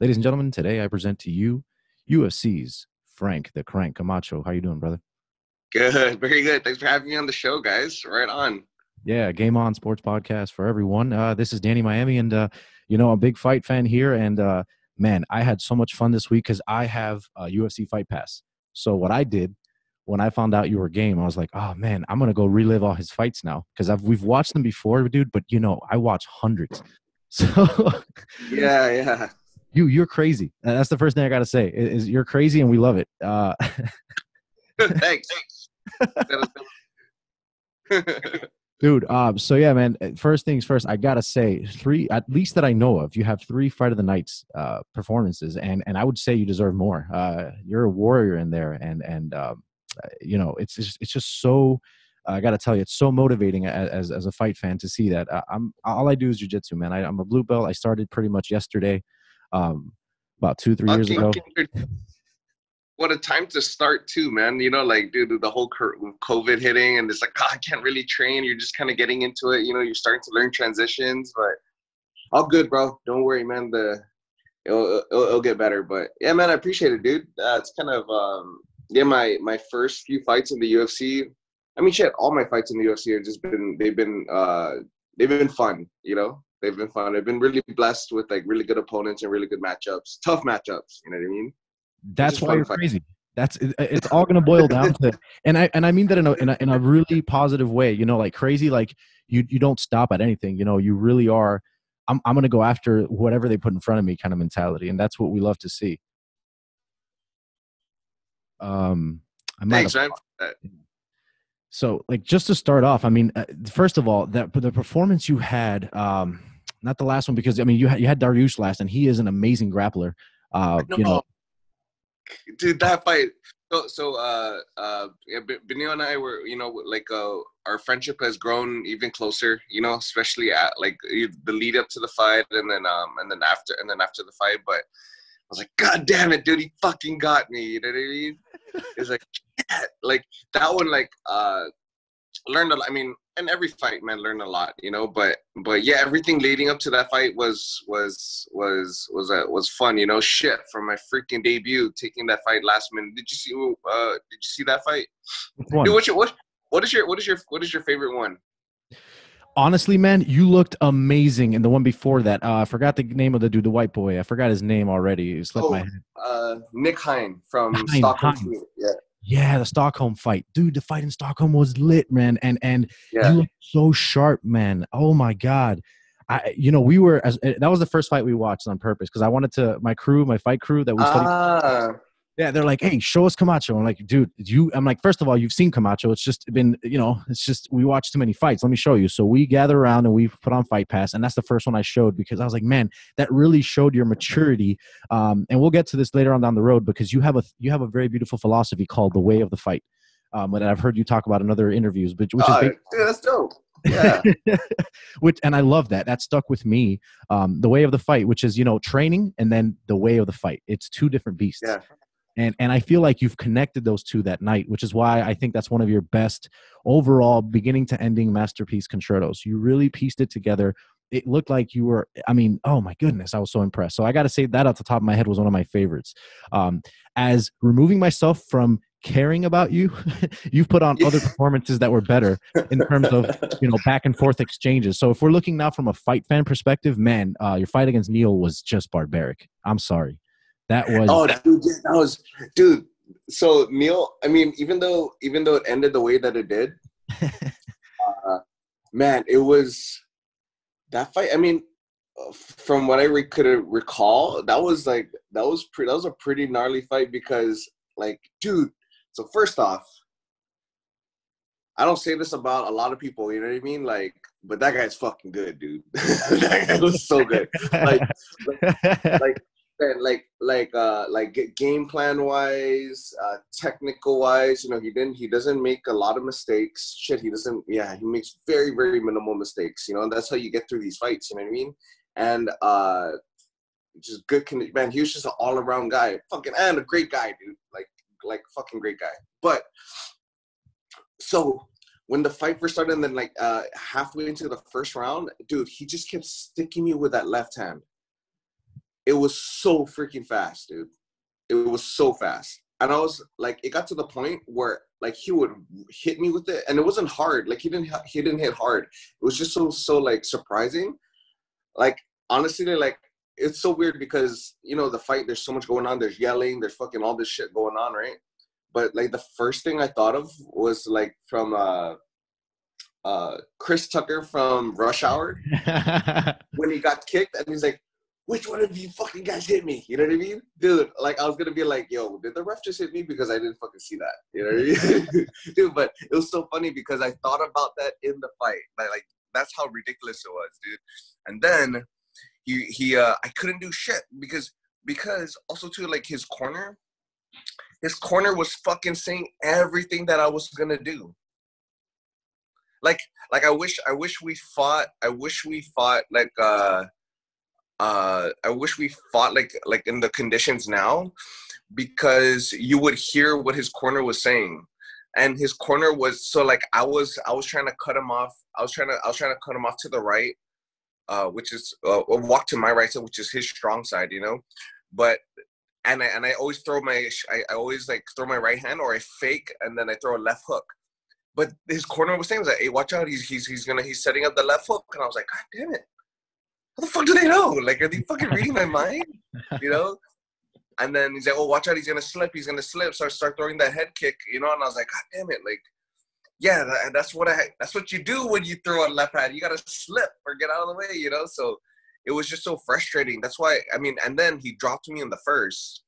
Ladies and gentlemen, today I present to you UFC's Frank the Crank Camacho. How you doing, brother? Good, very good. Thanks for having me on the show, guys. Right on. Yeah, Game On Sports Podcast for everyone. Uh, this is Danny Miami, and uh, you know I'm a big fight fan here. And uh, man, I had so much fun this week because I have a UFC Fight Pass. So what I did when I found out you were game, I was like, oh man, I'm gonna go relive all his fights now because I've we've watched them before, dude. But you know, I watch hundreds. So yeah, yeah. You you're crazy. That's the first thing I gotta say. Is, you're crazy and we love it. Uh, thanks. Dude, um, so yeah, man. Uh, first things first, I gotta say, three at least that I know of, you have three Fight of the Nights uh, performances, and and I would say you deserve more. Uh, you're a warrior in there, and and um, uh, you know it's just, it's just so. I got to tell you, it's so motivating as, as a fight fan to see that. Uh, I'm all I do is jujitsu, man. I, am a blue belt. I started pretty much yesterday, um, about two three years ago what a time to start too, man. You know, like dude, the whole COVID hitting, and it's like, God, I can't really train. You're just kind of getting into it. You know, you're starting to learn transitions, but all good, bro. Don't worry, man. The it'll, it'll, it'll get better. But yeah, man, I appreciate it, dude. Uh, it's kind of um, yeah, my my first few fights in the UFC. I mean, shit, all my fights in the UFC have just been they've been uh they've been fun. You know, they've been fun. I've been really blessed with like really good opponents and really good matchups, tough matchups. You know what I mean? That's why you're crazy. That's it's all going to boil down to, and I and I mean that in a, in a in a really positive way. You know, like crazy, like you you don't stop at anything. You know, you really are. I'm I'm going to go after whatever they put in front of me, kind of mentality, and that's what we love to see. Um, I might Thanks, have, So, like, just to start off, I mean, uh, first of all, that the performance you had, um, not the last one because I mean, you had you had Dariush last, and he is an amazing grappler. Uh, you know, dude, that fight. So, so uh, uh, Beneil and I were, you know, like, uh, our friendship has grown even closer. You know, especially at like the lead up to the fight, and then, um, and then after, and then after the fight. But I was like, God damn it, dude, he fucking got me. You know what I mean? It's like, yeah. like that one, like, uh, learned a lot. I mean, and every fight, man, learned a lot, you know. But but yeah, everything leading up to that fight was was was was uh, was fun, you know. Shit, from my freaking debut, taking that fight last minute. Did you see? Uh, did you see that fight? Dude, what's your what? What is your what is your what is your favorite one? Honestly, man, you looked amazing in the one before that. Uh, I forgot the name of the dude, the white boy. I forgot his name already. It slipped oh, my head. Uh, Nick Hein from Hein, Stockholm. Hein. Yeah. Yeah, the Stockholm fight, dude. The fight in Stockholm was lit, man, and and yeah. you look so sharp, man. Oh my god, I you know we were as that was the first fight we watched on purpose because I wanted to my crew, my fight crew that we studied. Ah. Yeah, they're like, hey, show us Camacho. I'm like, dude, you. I'm like, first of all, you've seen Camacho. It's just been, you know, it's just we watched too many fights. Let me show you. So we gather around and we put on Fight Pass, and that's the first one I showed because I was like, man, that really showed your maturity. Um, and we'll get to this later on down the road because you have a you have a very beautiful philosophy called the way of the fight. Um, that I've heard you talk about in other interviews, but which is uh, dude, that's dope. Yeah. which and I love that. That stuck with me. Um, the way of the fight, which is you know training and then the way of the fight. It's two different beasts. Yeah and and I feel like you've connected those two that night, which is why I think that's one of your best overall beginning to ending masterpiece concertos. You really pieced it together. It looked like you were. I mean, oh my goodness, I was so impressed. So I got to say that off the top of my head was one of my favorites. Um, as removing myself from caring about you you've put on other performances that were better in terms of you know back and forth exchanges so if we're looking now from a fight fan perspective man uh, your fight against neil was just barbaric i'm sorry that was oh, dude, yeah, that was dude. So Neil, I mean, even though even though it ended the way that it did, uh, man, it was that fight. I mean, from what I re- could recall, that was like that was pretty. That was a pretty gnarly fight because, like, dude. So first off, I don't say this about a lot of people. You know what I mean? Like, but that guy's fucking good, dude. that guy was so good. Like, like like like uh like game plan wise uh technical wise you know he didn't he doesn't make a lot of mistakes. Shit he doesn't yeah he makes very very minimal mistakes you know and that's how you get through these fights you know what i mean? And uh just good man he was just an all-around guy fucking and a great guy dude like like fucking great guy. But so when the fight first started and then like uh halfway into the first round dude he just kept sticking me with that left hand it was so freaking fast, dude. It was so fast. And I was like, it got to the point where like he would hit me with it, and it wasn't hard. Like he didn't he didn't hit hard. It was just so so like surprising. Like honestly, like it's so weird because you know the fight. There's so much going on. There's yelling. There's fucking all this shit going on, right? But like the first thing I thought of was like from uh uh Chris Tucker from Rush Hour when he got kicked, and he's like, which one of you fucking guys hit me? You know what I mean? Dude, like I was gonna be like, yo, did the ref just hit me? Because I didn't fucking see that. You know what I mean? dude, but it was so funny because I thought about that in the fight. Like, like that's how ridiculous it was, dude. And then he he uh I couldn't do shit because because also too like his corner his corner was fucking saying everything that I was gonna do. Like like I wish I wish we fought I wish we fought like uh uh, I wish we fought like like in the conditions now, because you would hear what his corner was saying, and his corner was so like I was I was trying to cut him off. I was trying to I was trying to cut him off to the right, uh, which is uh, walk to my right side, which is his strong side, you know, but. And I, and I always throw my I, I always like throw my right hand or I fake and then I throw a left hook but his corner was saying was like, "Hey, watch out! He's he's he's gonna he's setting up the left hook," and I was like, "God damn it!" How the fuck do they know? Like, are they fucking reading my mind? You know? And then he's like, oh, watch out, he's gonna slip, he's gonna slip. So I start throwing that head kick, you know, and I was like, God damn it, like, yeah, that, that's what I, that's what you do when you throw a left hand. You gotta slip or get out of the way, you know. So it was just so frustrating. That's why, I mean, and then he dropped me in the first.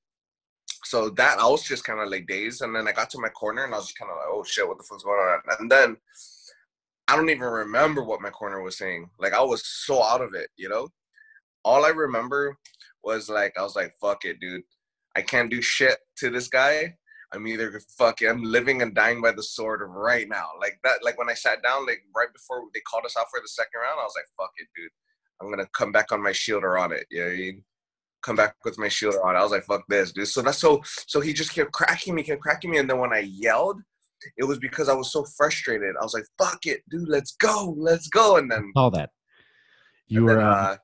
So that I was just kind of like dazed, and then I got to my corner, and I was just kind of like, "Oh shit, what the fuck's going on?" And then I don't even remember what my corner was saying. Like I was so out of it, you know. All I remember was like I was like, "Fuck it, dude. I can't do shit to this guy. I'm either fucking I'm living and dying by the sword right now." Like that. Like when I sat down, like right before they called us out for the second round, I was like, "Fuck it, dude. I'm gonna come back on my shield or on it." You know? Come back with my shield on. I was like, "Fuck this, dude." So that's so. So he just kept cracking me, kept cracking me, and then when I yelled, it was because I was so frustrated. I was like, "Fuck it, dude, let's go, let's go!" And then all that you were. Then, uh, uh,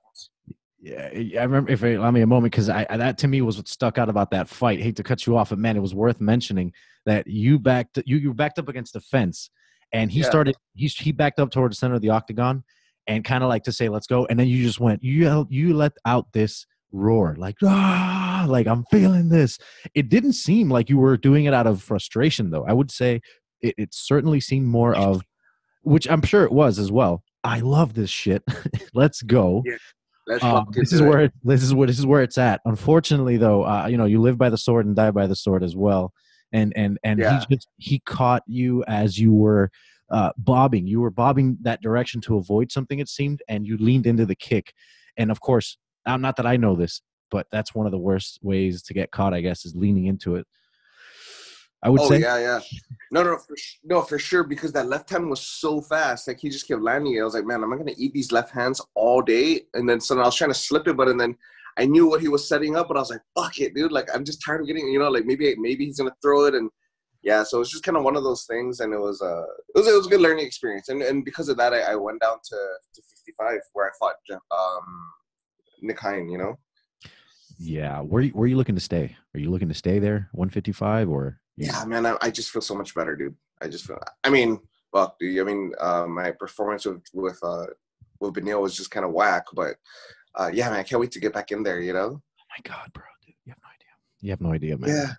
yeah, I remember. If you allow me a moment, because I that to me was what stuck out about that fight. I hate to cut you off, but man, it was worth mentioning that you backed you you backed up against the fence, and he yeah. started he he backed up towards the center of the octagon, and kind of like to say, "Let's go," and then you just went you you let out this roar like ah like i'm feeling this it didn't seem like you were doing it out of frustration though i would say it, it certainly seemed more of which i'm sure it was as well i love this shit let's go yeah. Um, this is where it, this is where this is where it's at. Unfortunately, though, uh, you know, you live by the sword and die by the sword as well. And and and yeah. he just he caught you as you were uh, bobbing. You were bobbing that direction to avoid something. It seemed, and you leaned into the kick. And of course, um, not that I know this, but that's one of the worst ways to get caught. I guess is leaning into it. I would oh, say. yeah, yeah. No, no, for, no, for sure. Because that left hand was so fast, like he just kept landing it. I was like, man, am I gonna eat these left hands all day? And then so I was trying to slip it, but and then I knew what he was setting up, but I was like, fuck it, dude. Like I'm just tired of getting, you know, like maybe maybe he's gonna throw it, and yeah. So it's just kind of one of those things, and it was uh, it was it was a good learning experience, and and because of that, I, I went down to to 55 where I fought um Nick Hein, you know. Yeah, where where are you looking to stay? Are you looking to stay there, 155, or? Yeah, man, I, I just feel so much better, dude. I just feel. I mean, fuck, dude. I mean, uh, my performance with with uh with Beneil was just kind of whack, but uh, yeah, man, I can't wait to get back in there. You know. Oh my god, bro, dude, you have no idea. You have no idea, man. Yeah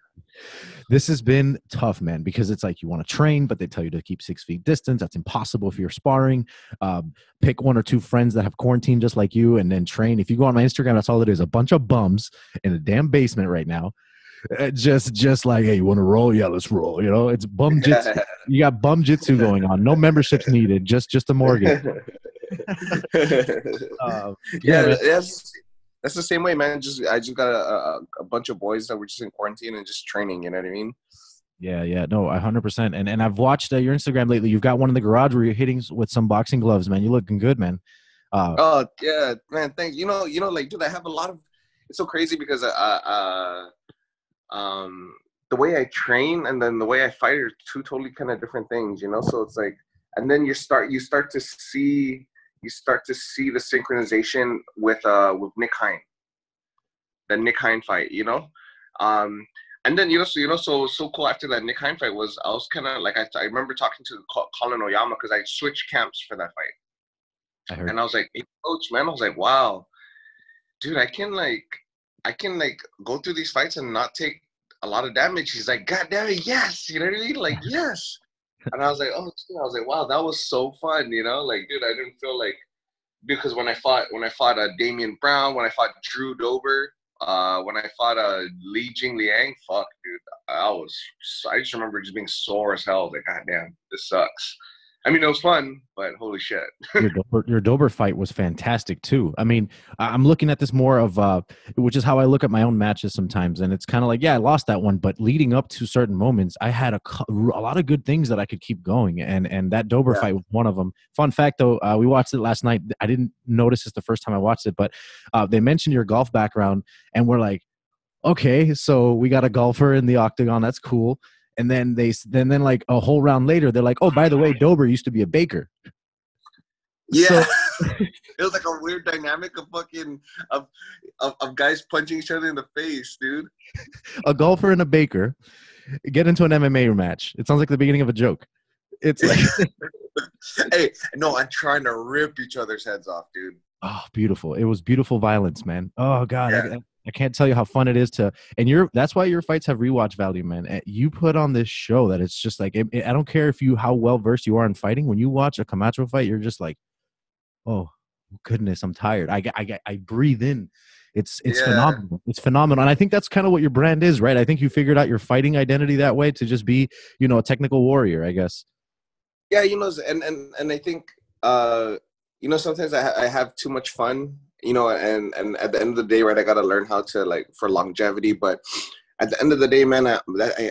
this has been tough, man, because it's like you want to train, but they tell you to keep six feet distance. That's impossible if you're sparring. Um, pick one or two friends that have quarantine just like you and then train. If you go on my Instagram, that's all it is a bunch of bums in a damn basement right now. Uh, just just like hey you want to roll yeah let's roll you know it's bum jitsu you got bum jitsu going on no memberships needed just just a mortgage uh, yeah, yeah that's that's the same way, man. Just I just got a, a, a, bunch of boys that were just in quarantine and just training. You know what I mean? Yeah, yeah, no, hundred percent. And and I've watched uh, your Instagram lately. You've got one in the garage where you're hitting with some boxing gloves, man. You're looking good, man. Uh, oh yeah, man. Thanks. You know, you know, like, dude, I have a lot of. It's so crazy because uh, uh um, the way I train and then the way I fight are two totally kind of different things. You know, so it's like, and then you start you start to see you start to see the synchronization with uh with Nick Hein. the Nick Hein fight, you know. Um, and then you know, so you know, so so cool after that Nick Hein fight was I was kind of like I, I remember talking to Colin Oyama because I switched camps for that fight, I and I was like, hey, coach, man, I was like, wow, dude, I can like I can like go through these fights and not take a lot of damage. He's like, God damn it, yes, you know what I mean? Like, yes. And I was like, oh, I was like, wow, that was so fun, you know? Like, dude, I didn't feel like because when I fought when I fought uh, Damien Brown, when I fought Drew Dober, uh, when I fought uh, Li Jingliang, fuck, dude, I was I just remember just being sore as hell. Like, God damn, this sucks. I mean, it was fun, but holy shit. your, Dober, your Dober fight was fantastic too. I mean, I'm looking at this more of, uh, which is how I look at my own matches sometimes. And it's kind of like, yeah, I lost that one, but leading up to certain moments, I had a, a lot of good things that I could keep going. And and that Dober yeah. fight was one of them. Fun fact though, uh, we watched it last night. I didn't notice this the first time I watched it, but uh, they mentioned your golf background, and we're like, okay, so we got a golfer in the octagon. That's cool and then they then then like a whole round later they're like oh by the way dober used to be a baker. Yeah. So, it was like a weird dynamic of fucking of, of, of guys punching each other in the face dude. A golfer and a baker get into an mma match. It sounds like the beginning of a joke. It's like hey no i'm trying to rip each other's heads off dude. Oh beautiful. It was beautiful violence man. Oh god. Yeah. I, I can't tell you how fun it is to, and you're that's why your fights have rewatch value, man. Eh, you put on this show that it's just like it, it, I don't care if you how well versed you are in fighting. When you watch a Camacho fight, you're just like, oh goodness, I'm tired. I I I breathe in. It's it's yeah. phenomenal. It's phenomenal, and I think that's kind of what your brand is, right? I think you figured out your fighting identity that way to just be, you know, a technical warrior. I guess. Yeah, you know, and and and I think, uh, you know, sometimes I, ha- I have too much fun you know, and and at the end of the day, right, I gotta learn how to like for longevity. But at the end of the day, man, I,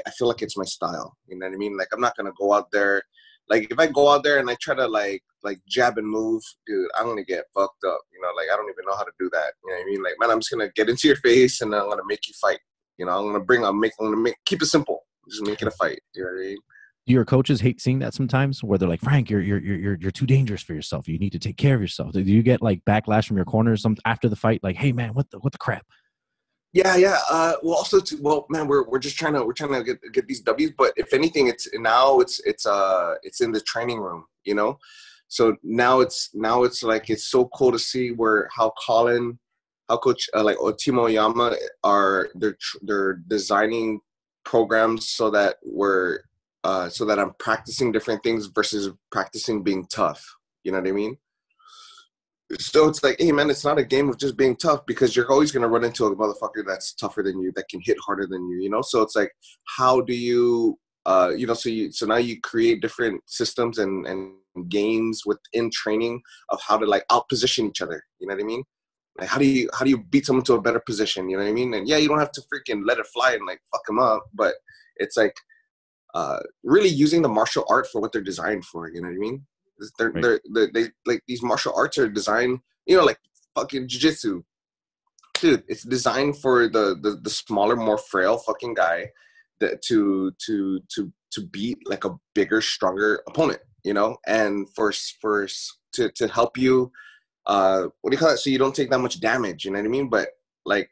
I feel like it's my style. You know what I mean? Like I'm not gonna go out there. Like if I go out there and I try to like like jab and move, dude, I'm gonna get fucked up. You know, like I don't even know how to do that. You know what I mean? Like man, I'm just gonna get into your face and I'm gonna make you fight. You know, I'm gonna bring, I'm make, I'm gonna make, keep it simple. Just make it a fight. You know what I mean? Do your coaches hate seeing that sometimes where they're like frank you're you're you're you're too dangerous for yourself. You need to take care of yourself. Do you get like backlash from your corners after the fight? Like hey man what the what the crap? Yeah yeah uh well also to, well man we're we're just trying to we're trying to get get these w's but if anything it's now it's it's uh it's in the training room you know? So now it's now it's like it's so cool to see where how colin how coach uh, like otimo yama are they're they're designing programs so that we're uh, so that I'm practicing different things versus practicing being tough. You know what I mean? So it's like, hey man, it's not a game of just being tough because you're always gonna run into a motherfucker that's tougher than you, that can hit harder than you. You know, so it's like, how do you, uh, you know, so you, so now you create different systems and and games within training of how to like out position each other. You know what I mean? Like how do you how do you beat someone to a better position? You know what I mean? And yeah, you don't have to freaking let it fly and like fuck them up, but it's like uh, really using the martial art for what they're designed for. You know what I mean? They're, right. they're, they're, they like these martial arts are designed, you know, like fucking jujitsu. Dude, it's designed for the, the the smaller, more frail fucking guy that to to to to beat like a bigger, stronger opponent. You know, and for for to to help you, uh, what do you call it? So you don't take that much damage. You know what I mean? But like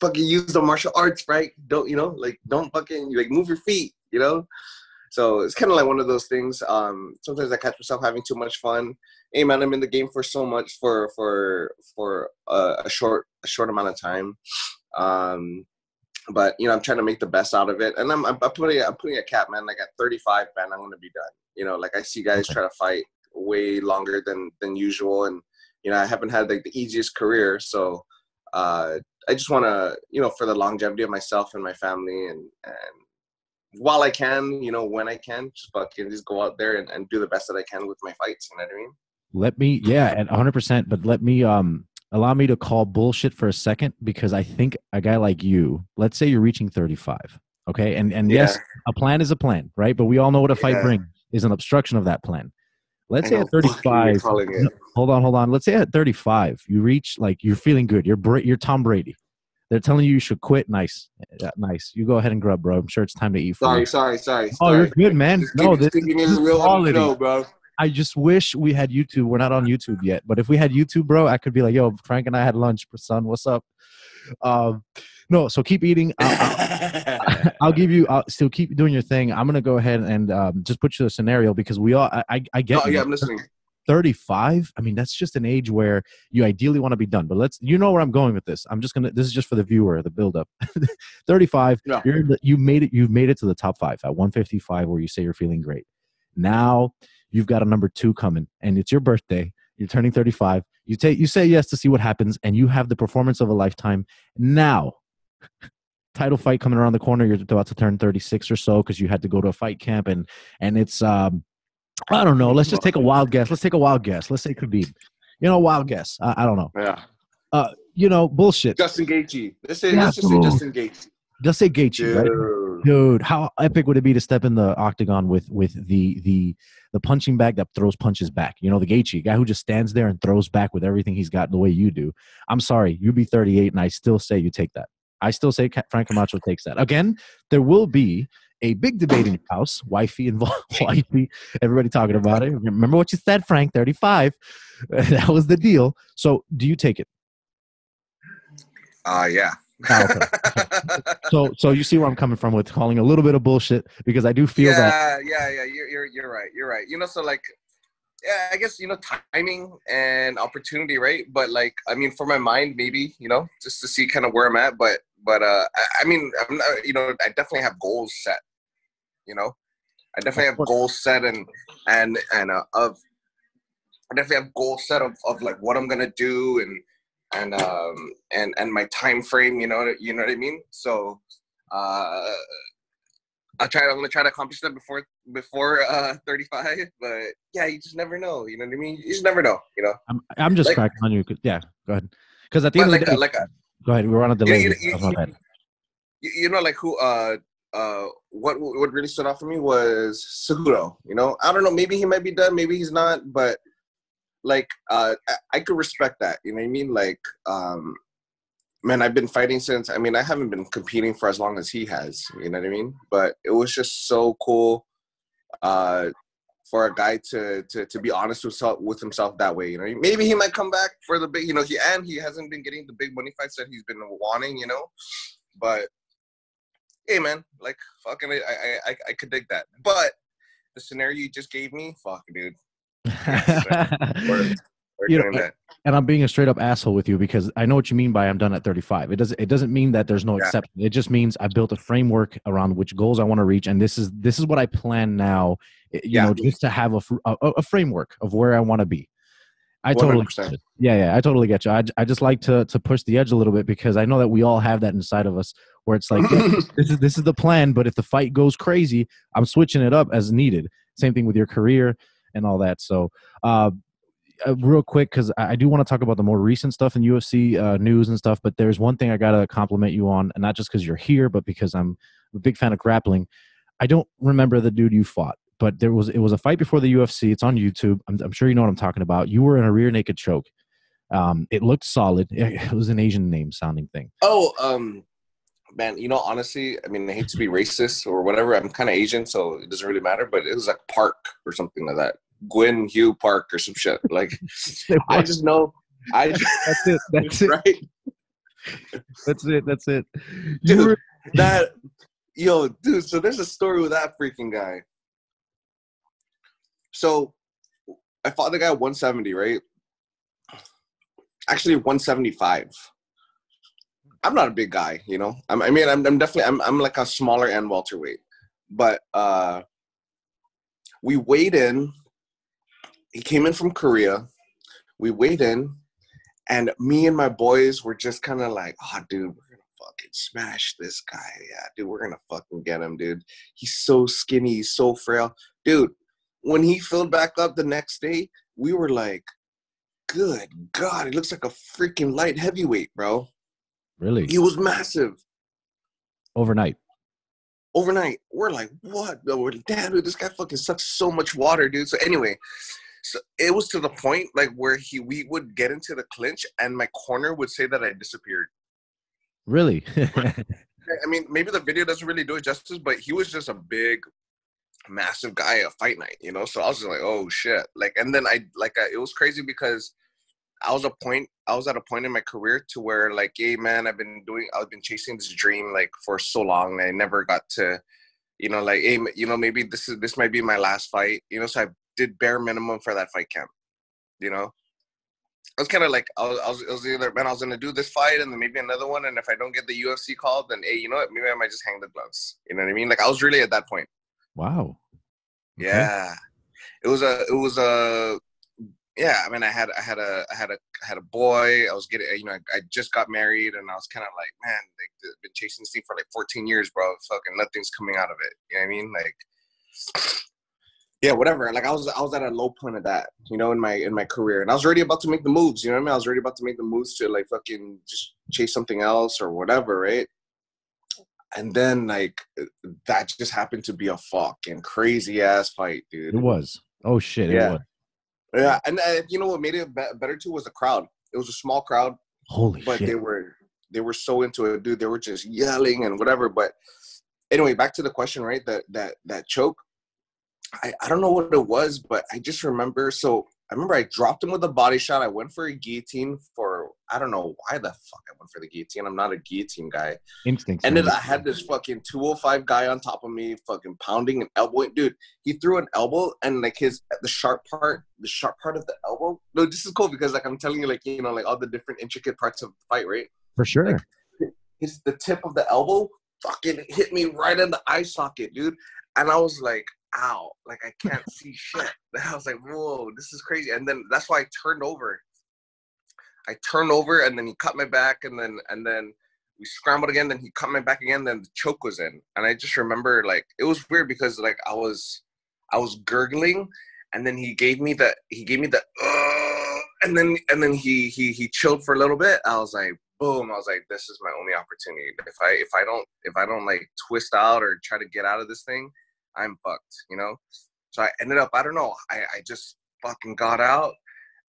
fucking use the martial arts, right? Don't you know? Like don't fucking like move your feet you know? So it's kind of like one of those things. Um, sometimes I catch myself having too much fun. Hey man, I'm in the game for so much for for for a, a short a short amount of time. Um, but you know, I'm trying to make the best out of it, and I'm I'm putting I'm putting a cap, man. Like at 35, man, I'm gonna be done. You know, like I see guys try to fight way longer than than usual, and you know, I haven't had like the easiest career, so uh, I just want to, you know, for the longevity of myself and my family, and and while I can, you know, when I can, just fucking just go out there and, and do the best that I can with my fights. You know what I mean? Let me, yeah, at 100%. But let me, um, allow me to call bullshit for a second because I think a guy like you, let's say you're reaching 35, okay, and and yeah. yes, a plan is a plan, right? But we all know what a fight yeah. brings is an obstruction of that plan. Let's I say at 35. Hold on, hold on. Let's say at 35, you reach like you're feeling good. You're you're Tom Brady. They're telling you you should quit. Nice, yeah, nice. You go ahead and grub, bro. I'm sure it's time to eat. Sorry, sorry, sorry. Oh, sorry. you're good, man. Just no, this, is real quality, show, bro. I just wish we had YouTube. We're not on YouTube yet, but if we had YouTube, bro, I could be like, "Yo, Frank and I had lunch, son. What's up?" um, no, so keep eating. I'll, I'll, I'll give you. I'll still keep doing your thing. I'm gonna go ahead and um, just put you a scenario because we all. I, I get. Oh yeah, I'm listening. 35 i mean that's just an age where you ideally want to be done but let's you know where i'm going with this. I'm just gonna this is just for the viewer the build up 35 Yeah. you're you made it you've made it to the top five at 155 where you say you're feeling great. Now you've got a number two coming and it's your birthday you're turning 35 you take you say yes to see what happens and you have the performance of a lifetime. Now title fight coming around the corner you're about to turn 36 or so because you had to go to a fight camp and and it's um I don't know. Let's just take a wild guess. Let's take a wild guess. Let's say Khabib. You know, wild guess. I, I don't know. Yeah. Uh, you know, bullshit. Justin Gaethje. Let's say Yeah, let's just say. Justin Gaethje. Just say Gaethje, right? Dude. Dude, how epic would it be to step in the octagon with with the the the punching bag that throws punches back? You know, the Gaethje guy who just stands there and throws back with everything he's got the way you do. I'm sorry, you be 38, and I still say you take that. I still say Frank Camacho takes that. Again, there will be a big debate in your house. Wifey involved. Wifey, everybody talking about it. Remember what you said, Frank? 35. that was the deal. So, do you take it? Uh yeah. Ah, okay. So, so you see where I'm coming from with calling a little bit of bullshit because I do feel yeah, that. yeah, yeah. You're, you're you're right. You're right. You know, so like, yeah, I guess you know timing and opportunity, right? But like, I mean, for my mind, maybe you know, just to see kind of where I'm at. But but uh, I, I mean, I'm not. You know, I definitely have goals set. You know, I definitely have goals set and and and uh, of. I definitely have goals set of, of like what I'm gonna do and and um and and my time frame. You know, you know what I mean. So. uh I'll try. I'm gonna try to accomplish that before before uh 35. But yeah, you just never know. You know what I mean? You just never know. You know. I'm, I'm just Like- cracking on you. Yeah, go ahead. Because at the end like of the a, day, like a, go ahead. We're on a delay. you, you, you know, like who uh uh what what really stood out for me was Cejudo. You know, I don't know. Maybe he might be done. Maybe he's not. But like uh I, I could respect that. You know what I mean? Like um. Man, I've been fighting since. I mean, I haven't been competing for as long as he has. You know what I mean? But it was just so cool. uh, for a guy to to to be honest with himself, with himself that way. You know, maybe he might come back for the big. You know, he and he hasn't been getting the big money fights that he's been wanting. You know, but hey, man, like fucking, I I I, I could dig that. But the scenario you just gave me, fuck, dude. We're, You know, that. and I'm being a straight up asshole with you because I know what you mean by I'm done at 35. It doesn't it doesn't mean that there's no Yeah. exception. It just means I built a framework around which goals I want to reach, and this is this is what I plan now. You Yeah. know, just to have a, a a framework of where I want to be. I totally 100%. get you. yeah yeah I totally get you. I, I just like to to push the edge a little bit because I know that we all have that inside of us where it's like yeah, this is this is the plan, but if the fight goes crazy, I'm switching it up as needed. Same thing with your career and all that. So, uh, uh, real quick, because I, I do want to talk about the more recent stuff in UFC uh, news and stuff. But there's one thing I gotta compliment you on, and not just because you're here, but because I'm a big fan of grappling. I don't remember the dude you fought, but there was it was a fight before the UFC. It's on YouTube. I'm, I'm sure you know what I'm talking about. You were in a rear naked choke. Um, it looked solid. It was an Asian name sounding thing. Oh, um, man, you know, honestly, I mean, I hate to be racist or whatever. I'm kind of Asian, so it doesn't really matter. But it was like Park or something like that. Gwyn Hugh Park or some shit. Like, I just know. I That's it. That's it. right. That's it. That's it. You Dude, were- that yo, dude. So there's a story with that freaking guy. So I fought the guy 170, right? Actually, 175. I'm not a big guy, you know. I'm, I mean, I'm, I'm definitely I'm, I'm like a smaller end welterweight, but uh, we weighed in. He came in from Korea. We weighed in, and me and my boys were just kind of like, "Oh, dude, we're gonna fucking smash this guy. Yeah, dude, we're gonna fucking get him, dude. He's so skinny, he's so frail, dude." When he filled back up the next day, we were like, "Good God, he looks like a freaking light heavyweight, bro." really He was massive overnight. overnight. We're like, what? We're like, damn, dude, this guy fucking sucks so much water, dude. So anyway, so it was to the point like where he we would get into the clinch and my corner would say that I disappeared. Really? I mean, maybe the video doesn't really do it justice, but he was just a big, massive guy at fight night, you know. So I was just like, oh shit, like, and then I like I, it was crazy because I was a point I was at a point in my career to where like, hey man, I've been doing I've been chasing this dream like for so long and I never got to, you know, like hey, you know, maybe this is this might be my last fight, you know, so I did bare minimum for that fight camp, you know. I was kind of like I was, I was, it was either man I was gonna do this fight and then maybe another one and if I don't get the UFC call then hey you know what maybe I might just hang the gloves you know what I mean like I was really at that point. Wow. Okay. Yeah, it was a it was a yeah, I mean, I had I had a I had a I had a boy. I was getting you know I, I just got married, and I was kind of like, man, like been chasing this thing for like 14 years, bro. Fucking nothing's coming out of it. You know what I mean? Like, yeah, whatever. Like I was I was at a low point of that, you know, in my in my career, and I was already about to make the moves. You know what I mean? I was already about to make the moves to like fucking just chase something else or whatever, right? And then like that just happened to be a fucking crazy ass fight, dude. It was. Oh shit! Yeah. Yeah, and uh, you know what made it better too was the crowd. It was a small crowd. Holy but shit. they were they were so into it, dude. They were just yelling and whatever. But anyway, back to the question, right? That that that choke. I, I don't know what it was, but I just remember. So I remember I dropped him with a body shot. I went for a guillotine for I don't know why the fuck I went for the guillotine. I'm not a guillotine guy. Instincts. And then I had this fucking 205 guy on top of me, fucking pounding an elbow. Dude, he threw an elbow and like his the sharp part, the sharp part of the elbow. No, this is cool because like I'm telling you, like you know, like all the different intricate parts of the fight, right? For sure. Like, his the tip of the elbow fucking hit me right in the eye socket, dude. And I was like, ow, like I can't see shit. I was like, whoa, this is crazy. And then that's why I turned over. I turned over and then he cut my back and then and then we scrambled again, then he cut my back again, then the choke was in. And I just remember like it was weird because like I was I was gurgling and then he gave me the he gave me the uh, and then and then he he he chilled for a little bit. I was like, boom, I was like, this is my only opportunity. If I if I don't if I don't like twist out or try to get out of this thing, I'm fucked, you know? So I ended up, I don't know, I, I just fucking got out.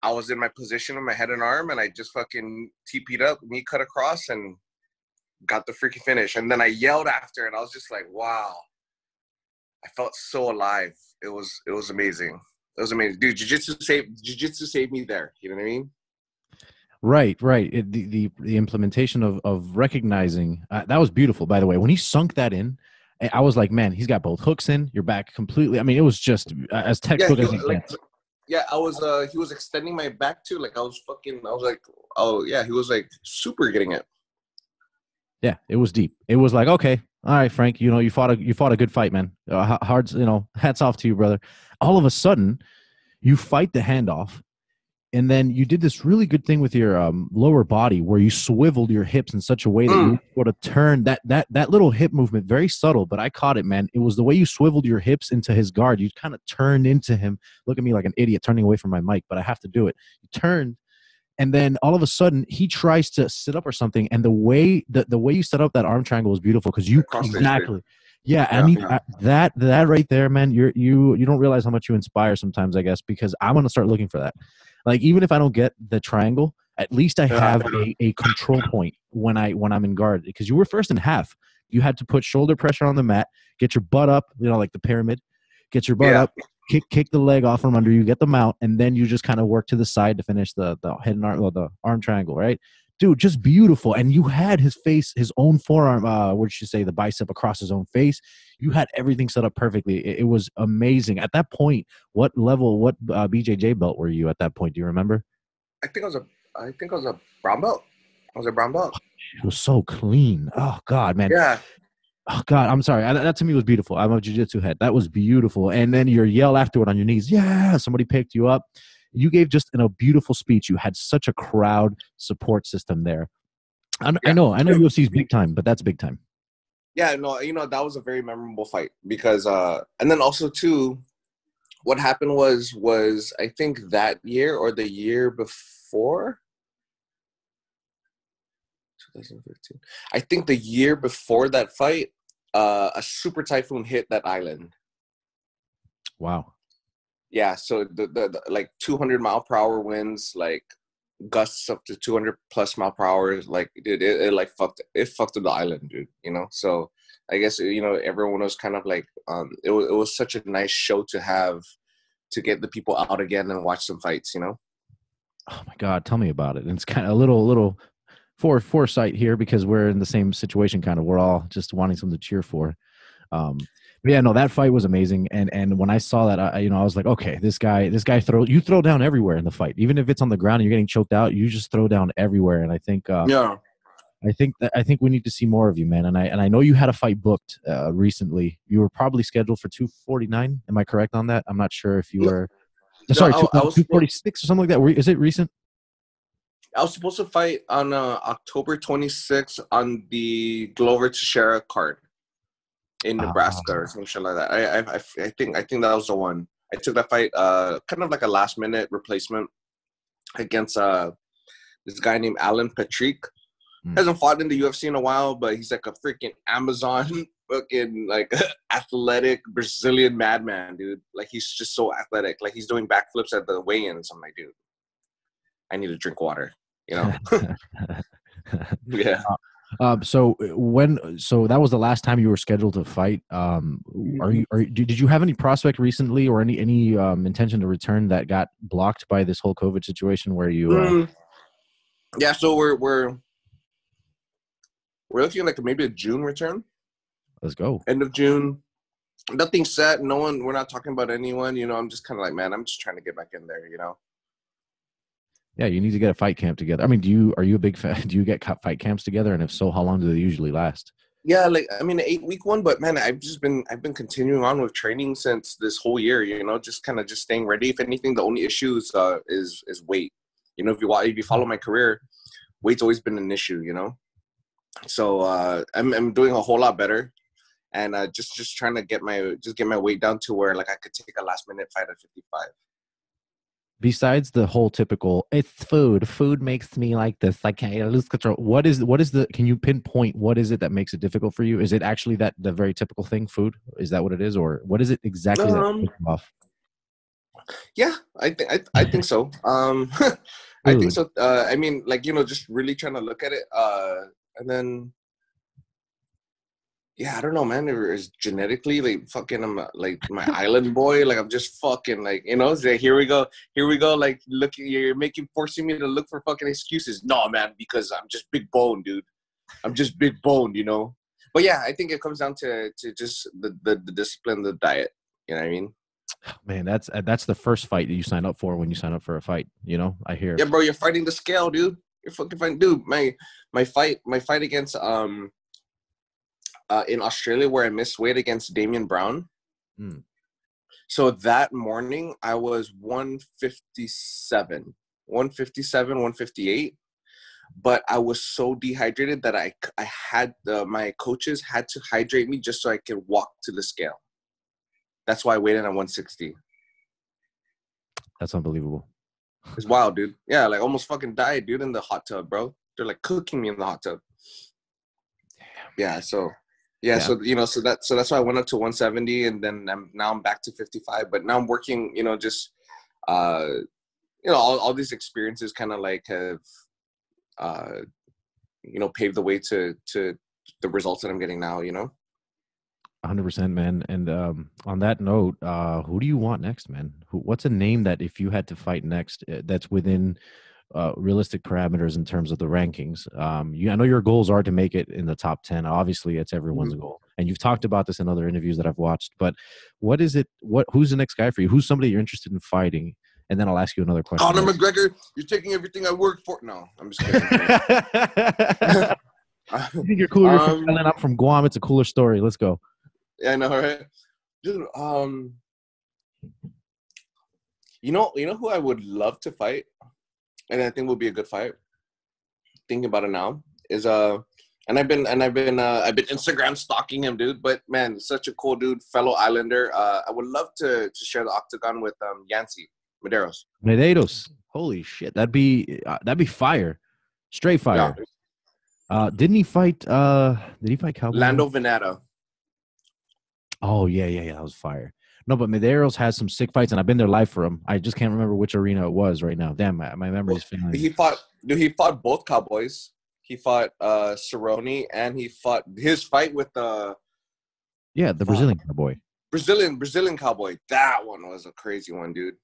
I was in my position with my head and arm, and I just fucking TP'd up, knee cut across, and got the freaking finish. And then I yelled after, and I was just like, wow. I felt so alive. It was it was amazing. It was amazing, dude. Jiu-jitsu saved jiu-jitsu saved me there. You know what I mean? Right, right. It, the, the the implementation of of recognizing uh, that was beautiful. By the way, when he sunk that in, I was like, man, he's got both hooks in. You're back completely. I mean, it was just uh, as textbook yeah, as he like, gets. Yeah, I was. uh He was extending my back too. Like I was fucking. I was like, oh yeah, he was like super getting it. Yeah, it was deep. It was like, okay, all right, Frank. You know, you fought a you fought a good fight, man. Uh, hard, you know, hats off to you, brother. All of a sudden, you fight the handoff and then you did this really good thing with your um, lower body where you swiveled your hips in such a way that mm. you would have turned that that that little hip movement very subtle but i caught it man it was the way you swiveled your hips into his guard you kind of turned into him look at me like an idiot turning away from my mic but i have to do it you turned and then all of a sudden he tries to sit up or something and the way the, the way you set up that arm triangle was beautiful because you exactly yeah, yeah, I mean yeah. that that right there, man. You're you you don't realize how much you inspire sometimes, I guess, because I'm gonna start looking for that. Like even if I don't get the triangle, at least I have a, a control point when I when I'm in guard. Because you were first in half. You had to put shoulder pressure on the mat, get your butt up, you know, like the pyramid, get your butt yeah. up, kick kick the leg off from under you, get the mount, and then you just kind of work to the side to finish the the head and arm or the arm triangle, right? Dude, just beautiful. And you had his face, his own forearm, uh, what did you say, the bicep across his own face you had everything set up perfectly. It, it was amazing. At that point, what level, what uh, BJJ belt were you at that point? Do you remember? I think I was a, I think I was a brown belt. I was a brown belt. It was so clean. Oh God, man. Yeah. Oh God, I'm sorry. That, that to me was beautiful. I'm a jiu-jitsu head. That was beautiful. And then your yell afterward on your knees. Yeah, somebody picked you up. You gave just in a beautiful speech. You had such a crowd support system there. I, yeah. I know, I know UFC's big time, but that's big time yeah, no, you know that was a very memorable fight because, uh, and then also too, what happened was was I think that year or the year before, 2015. I think the year before that fight, uh, a super typhoon hit that island. Wow. Yeah, so the, the, the like 200 mile per hour winds, like gusts up to 200 plus mile per hour like dude it, it, like fucked it fucked up the island dude you know so i guess you know everyone was kind of like um it was, it was such a nice show to have to get the people out again and watch some fights you know Oh my god, tell me about it. And it's kind of a little little for foresight here because we're in the same situation. Kind of, we're all just wanting something to cheer for. Um, but yeah, no, that fight was amazing. And and when I saw that, I, you know, I was like, okay, this guy, this guy throw you throw down everywhere in the fight, even if it's on the ground and you're getting choked out, you just throw down everywhere. And I think, uh, yeah, I think that I think we need to see more of you, man. And I and I know you had a fight booked uh, recently. You were probably scheduled for 249. Am I correct on that? I'm not sure if you were. No, Sorry, I, 246 or something like that. Is it recent? I was supposed to fight on uh, October 26th on the Glover Teixeira card in Nebraska uh, or some shit like that. I, I I think I think that was the one. I took that fight, uh, kind of like a last minute replacement against uh this guy named Alan Patrick. Mm. Hasn't fought in the UFC in a while, but he's like a freaking Amazon fucking like athletic Brazilian madman, dude. Like he's just so athletic. Like he's doing backflips at the weigh-ins. I'm like, dude, I need to drink water. You know? yeah. Uh, um, so uh, when so that was the last time you were scheduled to fight. Um, are you are did you have any prospect recently or any any um, intention to return that got blocked by this whole COVID situation where you? Uh, mm. Yeah, so we're we're we're looking like maybe a June return. Let's go. End of June. Nothing set. No one. We're not talking about anyone. You know, I'm just kind of like, man, I'm just trying to get back in there. You know. Yeah, you need to get a fight camp together. I mean, do you are you a big fan? Do you get fight camps together? And if so, how long do they usually last? Yeah, like I mean, eight week one, but man, I've just been I've been continuing on with training since this whole year. You know, just kind of just staying ready. If anything, the only issue is uh, is is weight. You know, if you if you follow my career, weight's always been an issue. You know, so uh, I'm I'm doing a whole lot better, and uh, just just trying to get my just get my weight down to where like I could take a last minute fight at 55 besides the whole typical it's food. Food makes me like this. I can't lose control. What is what is the can you pinpoint what is it that makes it difficult for you? Is it actually that the very typical thing food? Is that what it is or what is it exactly um, that off? Yeah i think I, I think so. Um i think so uh i mean like you know just really trying to look at it uh and then yeah, I don't know, man. It's genetically like fucking I'm like my island boy. Like I'm just fucking like you know. Say here we go, here we go. Like look, you're making forcing me to look for fucking excuses. No, man, because I'm just big bone, dude. I'm just big bone, you know. But yeah, I think it comes down to to just the the, the discipline, the diet. You know what I mean? Man, that's uh, that's the first fight that you sign up for when you sign up for a fight. You know, I hear. Yeah, bro, you're fighting the scale, dude. You're fucking fighting, dude. My my fight, my fight against um uh, in Australia where I missed weight against Damien Brown. Mm. So that morning I was 157, 157, 158. But I was so dehydrated that I, I had the, my coaches had to hydrate me just so I could walk to the scale. That's why I weighed in at 160. That's unbelievable. It's wild, dude. Yeah, like almost fucking died, dude, in the hot tub, bro. They're like cooking me in the hot tub. Yeah, so yeah, yeah, so you know, so that so that's why I went up to 170, and then I'm now I'm back to 55. But now I'm working, you know, just uh, you know, all all these experiences kind of like have uh, you know, paved the way to to the results that I'm getting now. You know. 100% man and um, on that note uh, who do you want next man who, what's a name that if you had to fight next uh, that's within uh, realistic parameters in terms of the rankings. Um, you, I know your goals are to make it in the top 10. Obviously, it's everyone's mm-hmm. goal. And you've talked about this in other interviews that I've watched. But what is it? What Who's the next guy for you? Who's somebody you're interested in fighting? And then I'll ask you another question. Conor McGregor, you're taking everything I worked for. No, I'm just kidding. I think you're cooler. Um, from I'm from Guam. It's a cooler story. Let's go. Yeah, I know, right? Dude, um, you know, you know who I would love to fight and I think will be a good fight. Thinking about it now is uh, and I've been and I've been uh, I've been Instagram stalking him, dude. But man, such a cool dude, fellow Islander. Uh, I would love to to share the octagon with um Yancy Medeiros. Medeiros, holy shit, that'd be uh, that'd be fire, straight fire. Yeah. Uh, didn't he fight? Uh, did he fight Cowboy? Lando Vannata. Oh yeah, yeah, yeah. That was fire. No, but Medeiros has some sick fights, and I've been there live for him. I just can't remember which arena it was right now. Damn, my, my memory is failing. He fought. He fought both cowboys. He fought uh Cerrone, and he fought his fight with the. Uh, yeah, the Brazilian cowboy. Brazilian Brazilian cowboy. That one was a crazy one, dude.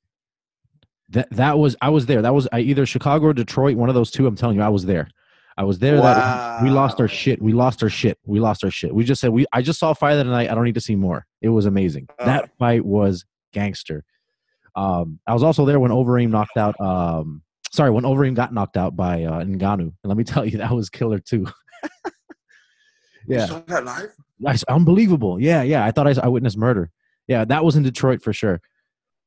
That that was I was there. That was I either Chicago or Detroit, one of those two. I'm telling you, I was there. I was there. Wow. That we lost our shit. We lost our shit. We lost our shit. We just said we. I just saw fire that night. I don't need to see more. It was amazing. Oh. That fight was gangster. Um, I was also there when Overeem knocked out. Um, sorry, when Overeem got knocked out by uh, Ngannou, and let me tell you, that was killer too. yeah, you saw that live. That's unbelievable. Yeah, yeah. I thought I, I witnessed murder. Yeah, that was in Detroit for sure.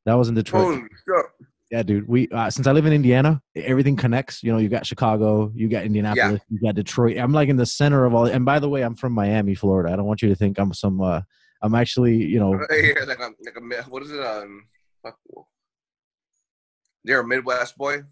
That was in Detroit. Oh, yeah, dude. We uh, since I live in Indiana, everything connects. You know, you got Chicago, you got Indianapolis, yeah. you got Detroit. I'm like in the center of all. And by the way, I'm from Miami, Florida. I don't want you to think I'm some. Uh, I'm actually, you know, like a, like a what is it? Um, you're a Midwest boy.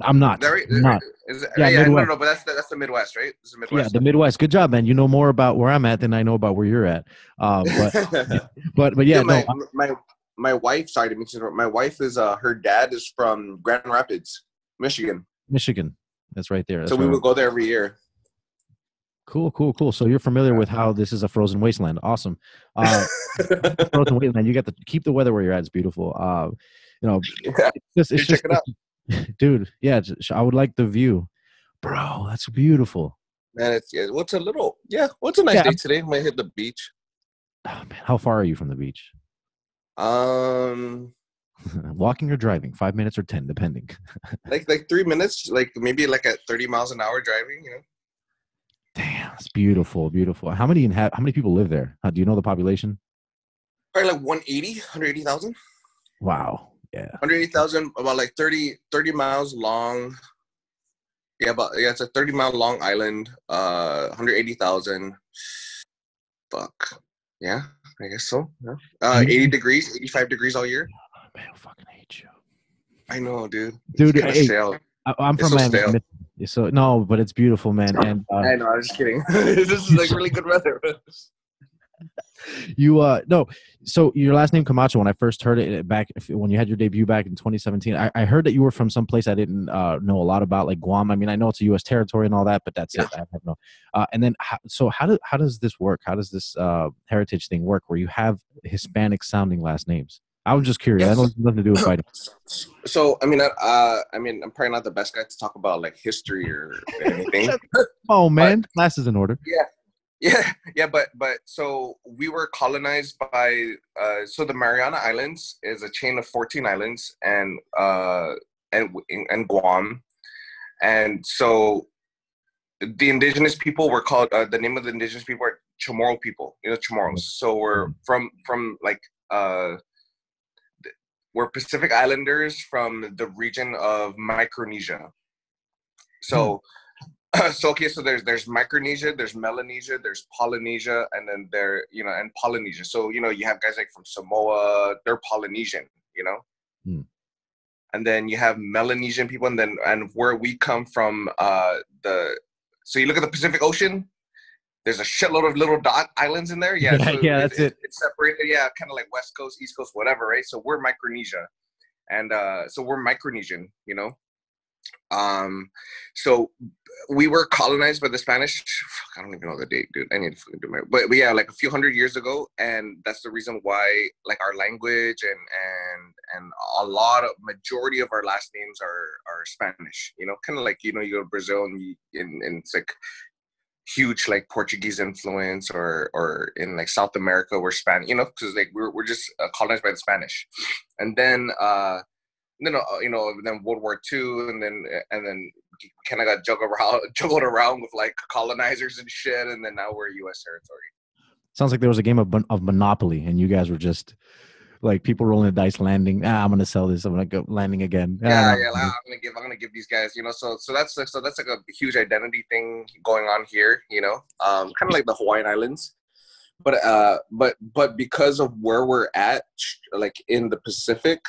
I'm not. There, I'm not. Is it, yeah, yeah no, no, but that's the, that's the Midwest, right? The Midwest. Yeah, the Midwest. Good job, man. You know more about where I'm at than I know about where you're at. Uh, but, but, but yeah, yeah my, no, my my wife. Sorry to mention. My wife is uh her dad is from Grand Rapids, Michigan. Michigan. That's right there. That's so we would go there every year. Cool, cool, cool. So you're familiar with how this is a frozen wasteland. Awesome. Uh, frozen wasteland. You got to keep the weather where you're at. It's beautiful. Uh, you know, it's just, it's just it dude. Yeah, I would like the view, bro. That's beautiful. Man, it's yeah. What's a little yeah? What's a nice yeah. day today? I Might hit the beach. Oh, man, how far are you from the beach? Um, walking or driving, five minutes or ten, depending. like like three minutes, like maybe like at thirty miles an hour driving. You know. Damn, it's beautiful, beautiful. How many inha- How many people live there? How, do you know the population? Probably like 180, 180,000. Wow. Yeah. 180,000, about like 30, 30 miles long. Yeah, but yeah, it's a 30 mile long island. Uh, 180,000. Fuck. Yeah. I guess so. Yeah. Uh, 80 degrees, 85 degrees all year. Oh, man, I fucking hate you. I know, dude. Dude, hey, I, am from so Miami. So no, but it's beautiful, man. And uh, I know, I was just kidding. this is like really good weather. you uh no so your last name camacho when i first heard it back when you had your debut back in 2017 i, I heard that you were from some place i didn't uh, know a lot about like guam i mean i know it's a u.s territory and all that but that's yeah. it i have no uh, and then how, so how, do, how does this work how does this uh, heritage thing work where you have hispanic sounding last names I was just curious. Yes. I don't nothing to do with fighting. So, I mean, uh, I mean, I'm probably not the best guy to talk about like history or anything. oh man, but, class is in order. Yeah, yeah, yeah, but but so we were colonized by uh, so the Mariana Islands is a chain of 14 islands and uh and and Guam, and so the indigenous people were called uh, the name of the indigenous people are Chamorro people, you know Chamorros. So we're mm. from from like uh we're Pacific Islanders from the region of Micronesia. So, hmm. so okay, so there's there's Micronesia, there's Melanesia, there's Polynesia, and then there, you know, and Polynesia. So you know, you have guys like from Samoa, they're Polynesian, you know. Hmm. And then you have Melanesian people, and then and where we come from, uh, the so you look at the Pacific Ocean, there's a shitload of little dot islands in there. Yeah, yeah, so yeah that's it, it. It's separated. Yeah, kind of like West Coast, East Coast, whatever, right? So we're Micronesia, and uh, so we're Micronesian, you know. Um, so we were colonized by the Spanish. I don't even know the date, dude. I need to fucking do my. But, but yeah, like a few hundred years ago, and that's the reason why, like, our language and and and a lot of majority of our last names are are Spanish. You know, kind of like you know you go to Brazil and you, and, and it's like huge like Portuguese influence or or in like South America we're Spanish, you know, because like we're we're just uh, colonized by the Spanish, and then uh, then uh, you know then World War II, and then and then kind of got juggled around juggled around with like colonizers and shit, and then now we're U.S. territory. Sounds like there was a game of of Monopoly, and you guys were just like people rolling the dice, landing. Ah, I'm gonna sell this. I'm gonna go landing again. Yeah, yeah. I'm gonna give. I'm gonna give these guys. You know, so so that's so that's like a huge identity thing going on here. You know, um, kind of like the Hawaiian Islands, but uh, but but because of where we're at, like in the Pacific,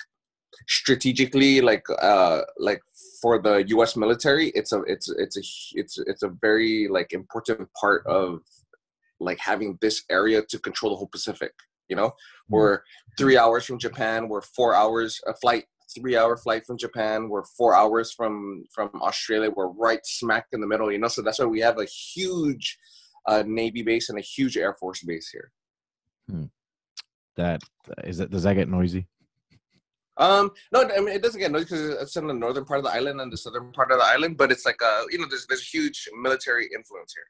strategically, like uh, like for the U.S. military, it's a it's it's a it's it's a very like important part of like having this area to control the whole Pacific. You know, mm-hmm. we're three hours from Japan. We're four hours a flight, three hour flight from Japan. We're four hours from from Australia. We're right smack in the middle. You know, so that's why we have a huge uh, navy base and a huge air force base here. Hmm. That is that. Does that get noisy? Um, no, I mean it doesn't get noisy because it's in the northern part of the island and the southern part of the island, but it's like a you know there's there's a huge military influence here.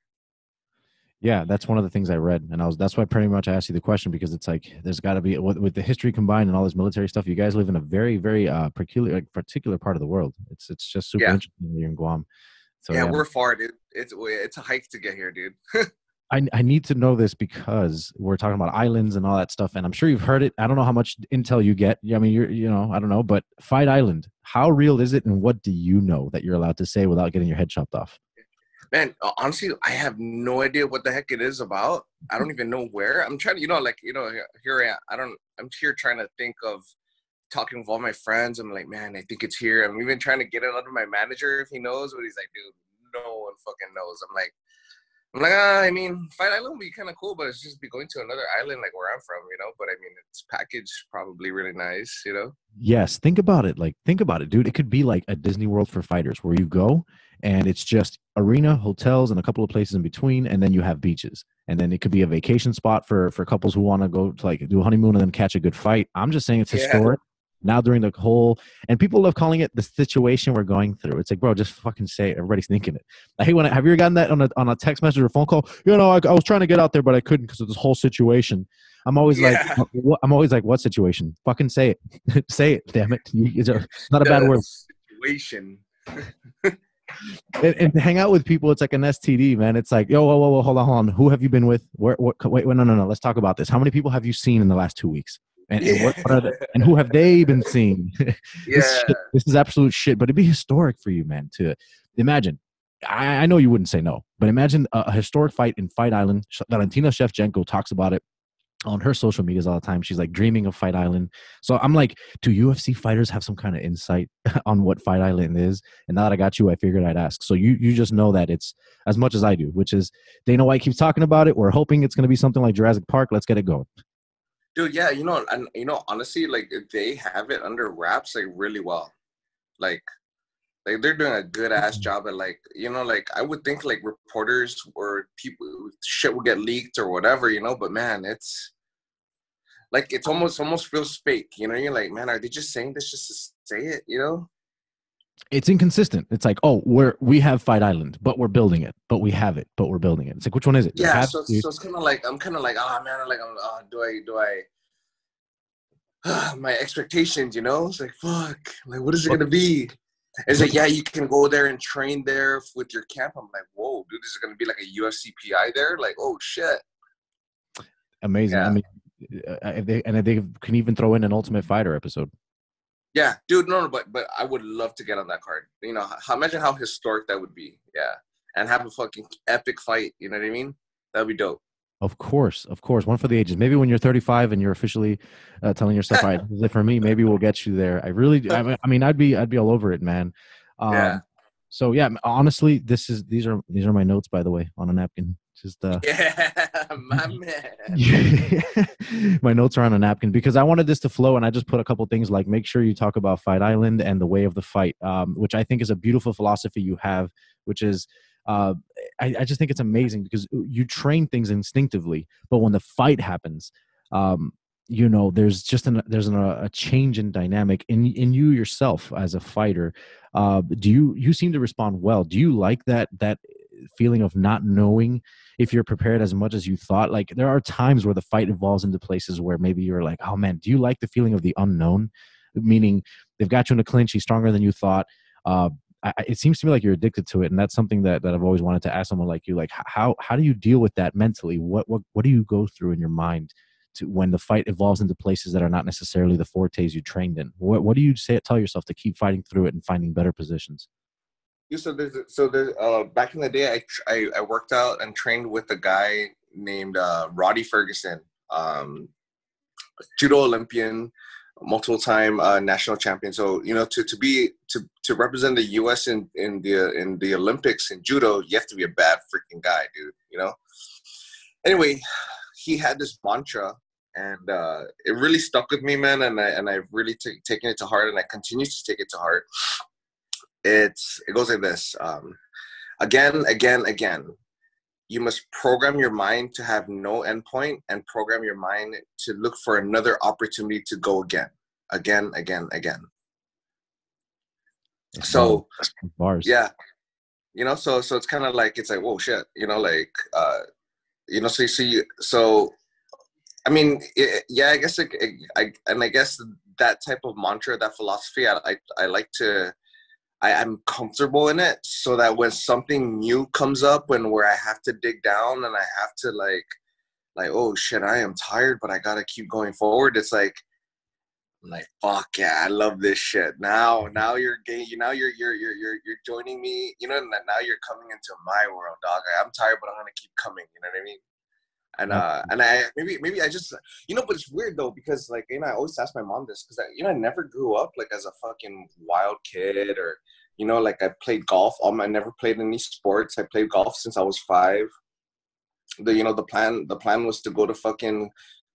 Yeah, that's one of the things I read, and I was that's why pretty much I asked you the question because it's like there's got to be with, with, the history combined and all this military stuff. You guys live in a very very uh, peculiar like, particular part of the world. It's it's just super yeah. interesting here in Guam. So yeah, yeah, we're far, dude. It's it's a hike to get here, dude. I, I need to know this because we're talking about islands and all that stuff, and I'm sure you've heard it. I don't know how much intel you get. I mean, you're you know I don't know, but Fight Island, how real is it, and what do you know that you're allowed to say without getting your head chopped off? Man, uh, honestly, I have no idea what the heck it is about. I don't even know where. I'm trying to, you know, like you know, here I am. I don't. I'm here trying to think of talking with all my friends. I'm like, man, I think it's here. I'm even trying to get it under my manager if he knows, but he's like, dude, no one fucking knows. I'm like, like, I mean, Fight Island would be kind of cool, but it's just be going to another island like where I'm from, you know. But I mean, it's packaged probably really nice, you know. Yes, think about it. Like, think about it, dude. It could be like a Disney World for fighters, where you go and it's just arena, hotels, and a couple of places in between, and then you have beaches, and then it could be a vacation spot for for couples who want to go to like do a honeymoon and then catch a good fight. I'm just saying it's historic. Now during the whole and people love calling it the situation we're going through it's like bro just fucking say it everybody's thinking it i hate when I, have you ever gotten that on a, on a text message or phone call you know I, I was trying to get out there but i couldn't because of this whole situation i'm always yeah. like what, i'm always like what situation fucking say it say it damn it it's not a bad word situation and, and, hang out with people, it's like an STD, man. It's like, yo, whoa, whoa, whoa, hold on, hold on. Who have you been with? Where, what, wait, wait, no, no, no. Let's talk about this. How many people have you seen in the last two weeks? And, yeah. and, what, what the, and who have they been seeing? this, yeah. shit, this is absolute shit. But it'd be historic for you, man, to imagine. I, I know you wouldn't say no, but imagine a, a historic fight in Fight Island. Valentina Shevchenko talks about it on her social medias all the time. She's like dreaming of Fight Island. So I'm like, do UFC fighters have some kind of insight on what Fight Island is? And now that I got you, I figured I'd ask. So you you just know that it's as much as I do, which is Dana White keeps talking about it. We're hoping it's going to be something like Jurassic Park. Let's get it going dude yeah you know and you know honestly like they have it under wraps like really well. Like like they're doing a good ass mm-hmm. job at like you know like i would think like reporters or people shit would get leaked or whatever you know but man it's like it's almost almost feels fake you know you're like man are they just saying this just to say it? You know it's inconsistent. It's like, oh, we're we have Fight Island, but we're building it, but we have it, but we're building it. It's like, which one is it? Yeah, so, so it's kind of like I'm kind of like, oh man, like, I'm, oh, do I do I my expectations, you know? It's like, fuck, like, what is it gonna be? It's like, yeah, you can go there and train there with your camp. I'm like, whoa, dude, this is gonna be like a UFCPI there. Like, oh shit, amazing. Yeah. I mean, uh, if they, and if they can even throw in an Ultimate Fighter episode. Yeah, dude, no, no, but but I would love to get on that card. You know, how, imagine how historic that would be. Yeah, and have a fucking epic fight. You know what I mean? That'd be dope. Of course, of course. One for the ages. Maybe when you're 35 and you're officially uh, telling yourself, "All right, for me, maybe we'll get you there." I really, I, I mean, I'd be, I'd be all over it, man. Um, yeah. So yeah, honestly, this is these are these are my notes, by the way, on a napkin. Just uh, yeah, my man. my notes are on a napkin because I wanted this to flow, and I just put a couple things like make sure you talk about Fight Island and the way of the fight, um, which I think is a beautiful philosophy you have, which is uh, I, I, just think it's amazing because you train things instinctively, but when the fight happens, um, you know, there's just an, there's an, a change in dynamic in in you yourself as a fighter. Uh, do you you seem to respond well? Do you like that that feeling of not knowing if you're prepared as much as you thought. Like there are times where the fight evolves into places where maybe you're like, oh man, do you like the feeling of the unknown? Meaning they've got you in a clinch, he's stronger than you thought. Uh, I, it seems to me like you're addicted to it, and that's something that, that I've always wanted to ask someone like you. Like, how how do you deal with that mentally? What what what do you go through in your mind to when the fight evolves into places that are not necessarily the fortes you trained in? What what do you say tell yourself to keep fighting through it and finding better positions? So there's so there's uh back in the day I, I, I worked out and trained with a guy named uh, Roddy Ferguson, um, judo Olympian, multiple time uh, national champion. So you know to, to be to to represent the U.S. in in the in the Olympics in judo, you have to be a bad freaking guy, dude. You know. Anyway, he had this mantra and uh, it really stuck with me, man. And I and I've really t- taken it to heart, and I continue to take it to heart it's it goes like this um, again again again you must program your mind to have no endpoint and program your mind to look for another opportunity to go again again, again, again. So bars. Yeah. You know, so so it's kind of like it's like whoa shit, you know, like uh you know, so you see so I mean, it, yeah, I guess it, it, I and I guess that type of mantra, that philosophy, I I, I like to I, am comfortable in it so that when something new comes up and where I have to dig down and I have to like like oh shit I am tired but I gotta keep going forward it's like I'm like fuck yeah I love this shit. Now now you're getting you now you're you're you're you're you're joining me you know and now you're coming into my world dog. I'm tired but I'm gonna keep coming you know what I mean? And uh and I maybe maybe I just you know but it's weird though because like you know I always ask my mom this because you know I never grew up like as a fucking wild kid or you know like I played golf. My I never played any sports. I played golf since I was five. The you know the plan the plan was to go to fucking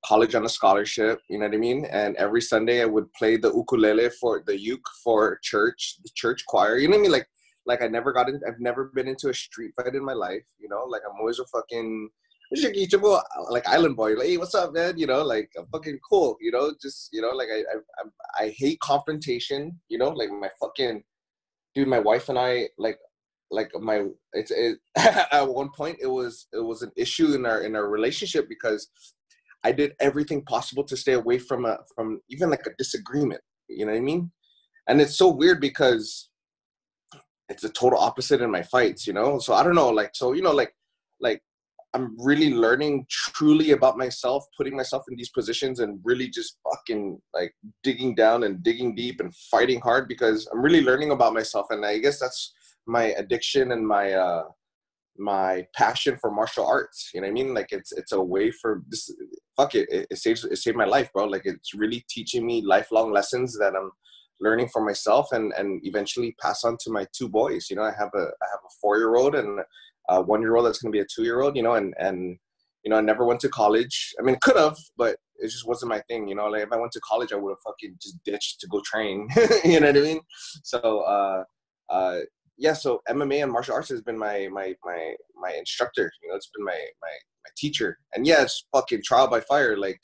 college on a scholarship you know what I mean? And every Sunday I would play the ukulele for the uke for church the church choir. You know what I mean? Like like I never got in I've never been into a street fight in my life you know? Like I'm always a fucking like island boy. Like hey what's up man? You know like I'm fucking cool you know? Just you know like I I I hate confrontation you know? Like my fucking dude my wife and I like like my it's it, at one point it was it was an issue in our in our relationship because I did everything possible to stay away from a from even like a disagreement you know what I mean? And it's so weird because it's a total opposite in my fights you know? So I don't know like so you know like like I'm really learning truly about myself, putting myself in these positions and really just fucking like digging down and digging deep and fighting hard because I'm really learning about myself. And I guess that's my addiction and my, uh, my passion for martial arts. You know what I mean? Like it's, it's a way for this, fuck it. It, it saves, it saved my life, bro. Like it's really teaching me lifelong lessons that I'm learning for myself and, and eventually pass on to my two boys. You know, I have a, I have a four year old and a one year old that's going to be a two year old, you know, and, and, you know, I never went to college. I mean, could have, but it just wasn't my thing, you know. Like if I went to college, I would have fucking just ditched to go train. you know what I mean? So, uh, uh, yeah. So MMA and martial arts has been my my my my instructor. You know, it's been my my my teacher. And yeah, it's fucking trial by fire. Like,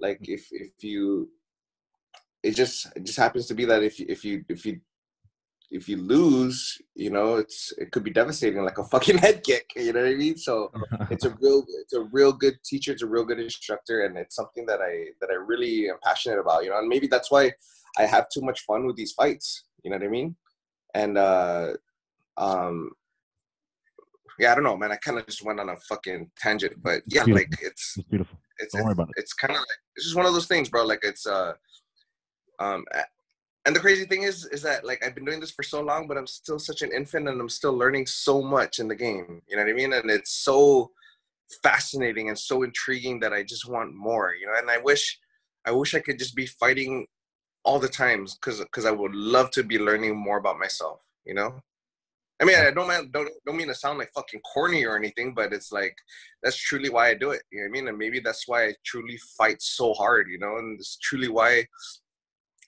like if if you, it just it just happens to be that if you if you if you if you lose, you know, it's it could be devastating, like a fucking head kick. You know what I mean? So it's a real it's a real good teacher, it's a real good instructor, and it's something that I that I really am passionate about. You know, and maybe that's why I have too much fun with these fights. You know what I mean? And uh, um, yeah, I don't know, man. I kind of just went on a fucking tangent, but yeah, it's like it's, it's beautiful. It's, don't worry about it. It's kind of like it's just one of those things, bro. Like it's uh, um, and the crazy thing is is that like i've been doing this for so long but i'm still such an infant and i'm still learning so much in the game. You know what i mean? And it's so fascinating and so intriguing that i just want more you know? And i wish i wish i could just be fighting all the times because because i would love to be learning more about myself you know? I mean i don't mean don't, don't mean to sound like fucking corny or anything but it's like that's truly why i do it you know what i mean? And maybe that's why i truly fight so hard you know? And it's truly why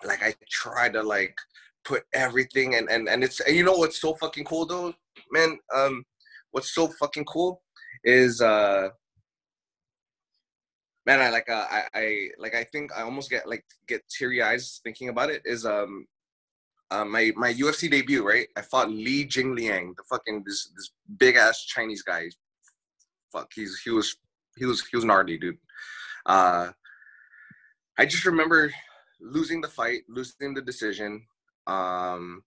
like I try to like put everything and and and it's and you know what's so fucking cool though, man. Um, what's so fucking cool is uh, man, I like uh, I I like I think I almost get like get teary eyes thinking about it. Is um. Uh, my my UFC debut, right? I fought Li Jingliang, the fucking this this big ass Chinese guy. Fuck, he's he was he was he was gnarly, dude. Uh, I just remember losing the fight, losing the decision, um,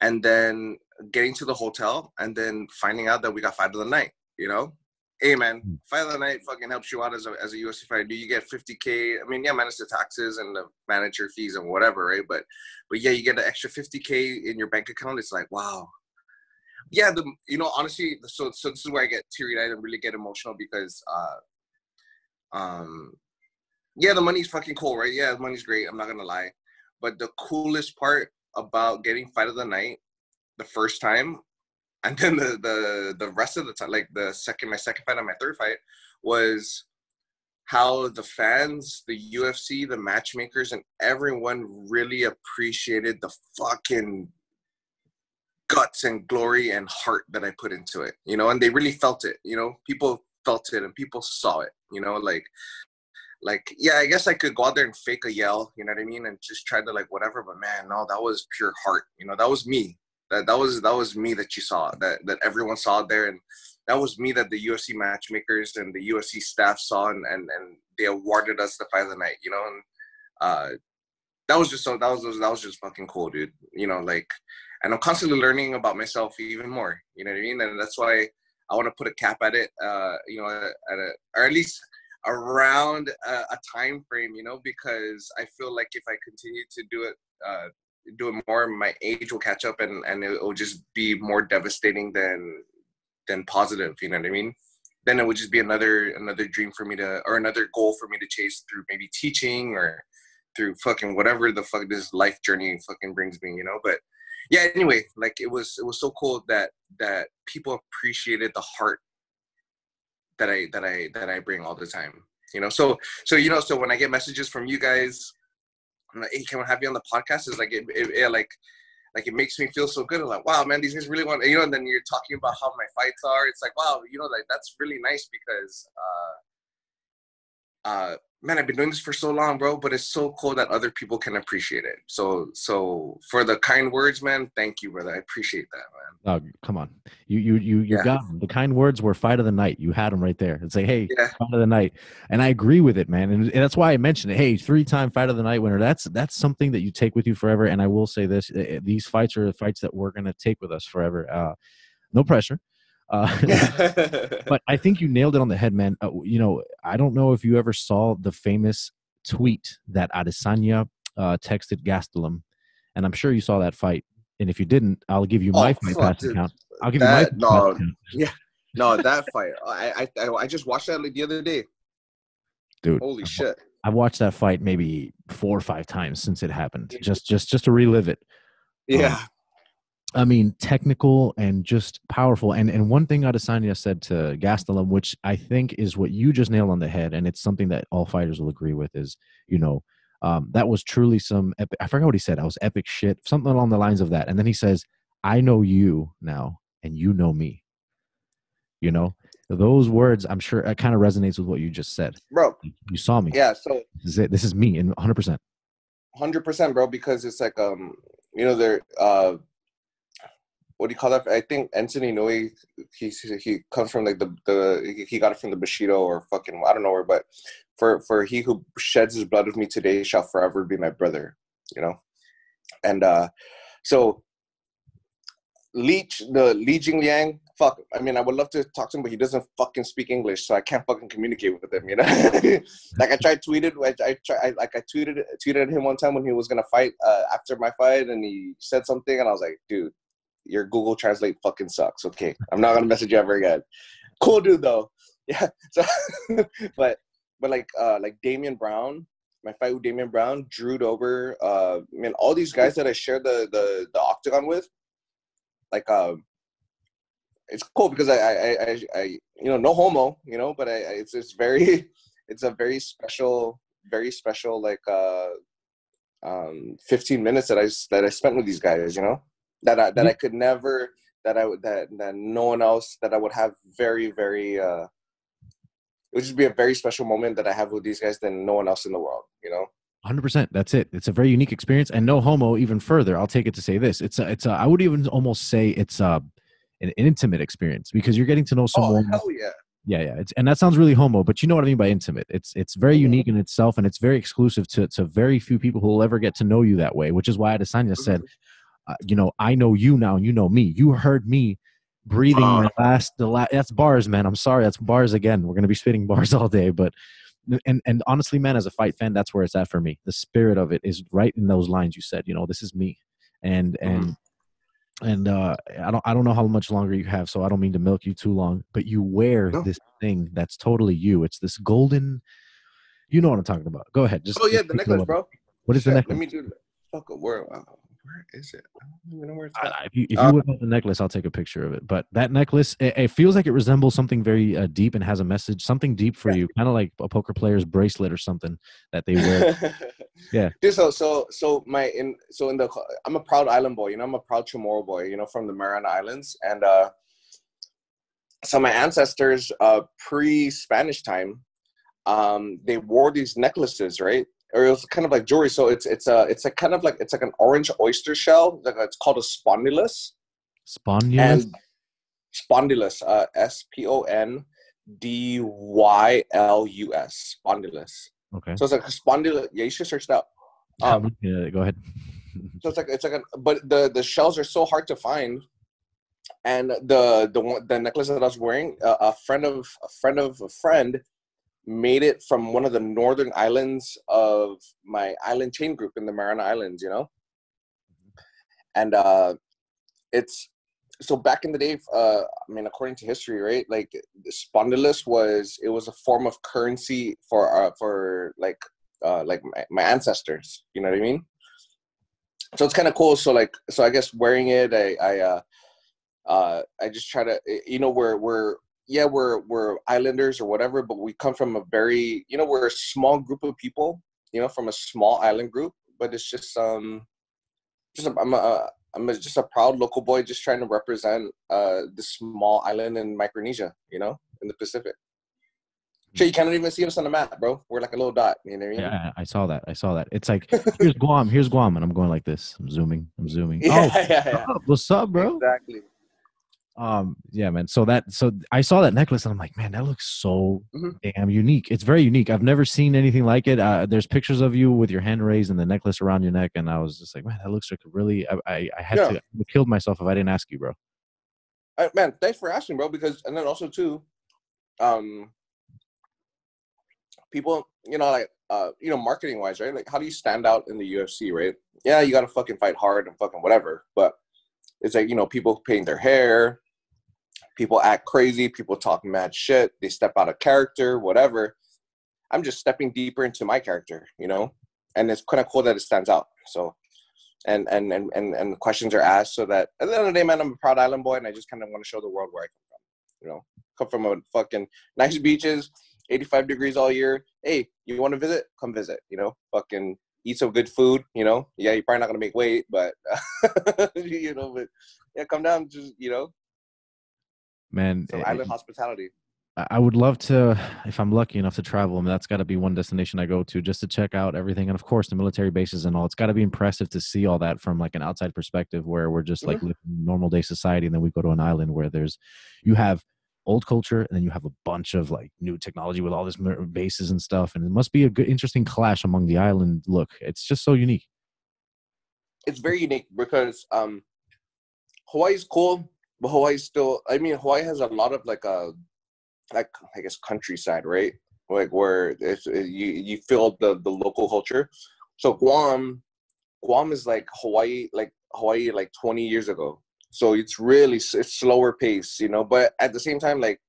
and then getting to the hotel and then finding out that we got fight of the night. You know, hey man, hmm. fight of the night fucking helps you out as a as a UFC fighter. Do you get 50k? I mean, yeah, minus the taxes and the manager fees and whatever, right? But but yeah, you get an extra 50k in your bank account. It's like wow. Yeah, the you know honestly, so so this is where I get teary eyed and really get emotional because uh, um yeah, the money's fucking cool, right? Yeah, the money's great. I'm not gonna lie, but the coolest part about getting fight of the night the first time, and then the the the rest of the time, like the second my second fight and my third fight, was how the fans, the UFC, the matchmakers, and everyone really appreciated the fucking guts and glory and heart that I put into it, you know, and they really felt it, you know, people felt it and people saw it, you know, like like yeah i guess i could go out there and fake a yell you know what i mean and just try to like whatever but man no that was pure heart you know that was me. That that was that was me that you saw that that everyone saw there and that was me that the UFC matchmakers and the UFC staff saw and and, and they awarded us the fight of the night you know and uh that was just so that was that was just fucking cool dude you know like and i'm constantly learning about myself even more you know what i mean and that's why i want to put a cap at it uh you know at a or at least around a, a, time frame, you know, because I feel like if I continue to do it, uh, do it more, my age will catch up and and it will just be more devastating than than positive. You know what I mean? Then it would just be another another dream for me to or another goal for me to chase through maybe teaching or through fucking whatever the fuck this life journey fucking brings me, you know. But yeah, anyway, like it was it was so cool that that people appreciated the heart that I that I that I bring all the time. You know, so so you know, so when I get messages from you guys, I'm like, hey, can we have you on the podcast? Is like it, it, it, like like it makes me feel so good. I'm like, wow, man, these guys really want you know. And then you're talking about how my fights are. It's like, wow, you know, like that's really nice because uh, uh, man, I've been doing this for so long, bro, but it's so cool that other people can appreciate it. So, so for the kind words, man, thank you, brother. I appreciate that, man. Oh, come on. You, you, you, you yeah. got them. The kind words were fight of the night. You had them right there and say, Hey, yeah. fight of the night. And I agree with it, man. And, and that's why I mentioned it. Hey, three time fight of the night winner. That's, that's something that you take with you forever. And I will say this, eh, eh, these fights are the fights that we're going to take with us forever. Uh, no pressure. Uh, but I think you nailed it on the head, man. Uh, you know, I don't know if you ever saw the famous tweet that Adesanya uh, texted Gastelum, and I'm sure you saw that fight. And if you didn't, I'll give you my oh, fight pass account. I'll give that, you my no, yeah, no, that fight. I, I I just watched that like the other day. Dude, holy shit! I've watched that fight maybe four or five times since it happened, just just just to relive it. Yeah. Um, I mean, technical and just powerful. And and one thing Adesanya said to Gastelum, which I think is what you just nailed on the head, and it's something that all fighters will agree with, is you know um, that was truly some. Epic, I forgot what he said. I was epic shit, something along the lines of that. And then he says, "I know you now, and you know me." You know, those words, I'm sure, it kind of resonates with what you just said, bro. You saw me. Yeah. So this is it. This is me, and 100. percent 100 percent, bro. Because it's like um, you know, there uh what do you call that? I think Anthony Inoue, he he comes from like the the he got it from the Bushido or fucking I don't know where, but for for he who sheds his blood with me today shall forever be my brother, you know, and uh, so Leech the Li Jingliang, fuck. I mean, I would love to talk to him, but he doesn't fucking speak English, so I can't fucking communicate with him. You know, like I tried tweeted, I, I I, like I tweeted tweeted him one time when he was gonna fight uh, after my fight, and he said something, and I was like, dude, your Google Translate fucking sucks. Okay, I'm not gonna message you ever again. Cool dude though. Yeah. So, but but like uh like Damien Brown, my fight with Damien Brown, Drew Dober, uh, man, all these guys that I shared the the the octagon with, like uh, it's cool because I I I, I you know no homo, you know, but I, I it's it's very it's a very special very special like uh um 15 minutes that I that I spent with these guys, you know that I that I could never that I would that that no one else that I would have very very uh it would just be a very special moment that I have with these guys than no one else in the world, you know. 100% that's it. It's a very unique experience and no homo even further. I'll take it to say this. It's a, it's a, i would even almost say it's a, an intimate experience because you're getting to know oh, someone oh, hell yeah. Yeah yeah. It's, and that sounds really homo but you know what i mean by intimate. It's it's very mm-hmm. unique in itself and it's very exclusive to, to very few people who will ever get to know you that way which is why adesanya mm-hmm. said uh, you know, I know you now, and you know me. You heard me breathing my last. The last. That's bars, man. I'm sorry. That's bars again. We're gonna be spitting bars all day, but. And and honestly, man, as a fight fan, that's where it's at for me. The spirit of it is right in those lines you said. You know, this is me, and and mm-hmm. and uh, I don't I don't know how much longer you have, so I don't mean to milk you too long. But you wear no. this thing that's totally you. It's this golden. You know what I'm talking about. Go ahead. Just oh yeah, the necklace, bro. What is the necklace? Let me do. Fuck a word where is it? I don't even know where it's at. if you, if you uh, whip out the necklace, I'll take a picture of it. But that necklace, it, it feels like it resembles something very uh, deep and has a message, something deep for you, kind of like a poker player's bracelet or something that they wear. yeah. Dude, so so so my in so in the I'm a proud island boy. You know, I'm a proud Chamorro boy. You know, from the Mariana Islands, and uh, so my ancestors, uh, pre Spanish time, um, they wore these necklaces, right? Or it was kind of like jewelry. So it's it's a it's a kind of like it's like an orange oyster shell. Like it's called a spondylus. Spondylus. And spondylus. Uh, S P O N D Y L U S. Spondylus. Okay. So it's like a spondylus. Yeah, you should search that. Um, yeah, go ahead. so it's like it's like a but the the shells are so hard to find and the the one the necklace that I was wearing, uh, a friend of a friend of a friend made it from one of the northern islands of my island chain group in the Mariana Islands, you know. And uh, it's so back in the day. Uh, I mean, according to history, right? Like spondylus was it was a form of currency for uh, for like uh, like my, my ancestors. You know what I mean? So it's kind of cool. So like, so I guess wearing it, I I uh, uh, I just try to, you know, we're we're yeah we're we're islanders or whatever, but we come from a very, you know, we're a small group of people, you know, from a small island group. But it's just um, just a, I'm a I'm a, just a proud local boy, just trying to represent uh this small island in Micronesia, you know, in the Pacific. Sure, you can't even see us on the map, bro. We're like a little dot. You know what I mean? Yeah, I saw that. I saw that. It's like here's Guam, here's Guam, and I'm going like this. I'm zooming. I'm zooming. Yeah, oh, yeah, yeah. What's up, bro? Exactly um yeah man so that so i saw that necklace and i'm like man that looks so mm-hmm. damn unique it's very unique i've never seen anything like it uh, there's pictures of you with your hand raised and the necklace around your neck and i was just like man that looks like a really i i, I had yeah. to I killed myself if i didn't ask you bro uh, man thanks for asking bro because and then also too um people you know like uh you know marketing wise right like how do you stand out in the ufc right yeah you gotta fucking fight hard and fucking whatever but it's like you know people paint their hair people act crazy, people talk mad shit, they step out of character, whatever. I'm just stepping deeper into my character, you know? And it's kind of cool that it stands out. So and and and and, and questions are asked so that at the end of the day, man, I'm a proud island boy and I just kind of want to show the world where I come from. You know, come from a fucking nice beaches, 85 degrees all year. Hey, you want to visit? Come visit, you know, fucking eat some good food, you know. Yeah, you're probably not gonna make weight, but you know, but yeah, come down, just you know, man so island it, hospitality. I would love to if i'm lucky enough to travel I mean, that's got to be one destination i go to just to check out everything. And of course the military bases and all it's got to be impressive to see all that from like an outside perspective where we're just like mm-hmm. living normal day society. And then we go to an island where there's you have old culture and then you have a bunch of like new technology with all this bases and stuff. And it must be a good interesting clash among the island look. It's just so unique. It's very unique because um hawaii's cool but Hawaii still. I mean, Hawaii has a lot of like a, uh, like I guess countryside, right? Like where it's, it, you you feel the the local culture. So Guam, Guam is like Hawaii, like Hawaii, like 20 years ago. So it's really it's slower pace, you know. But at the same time, like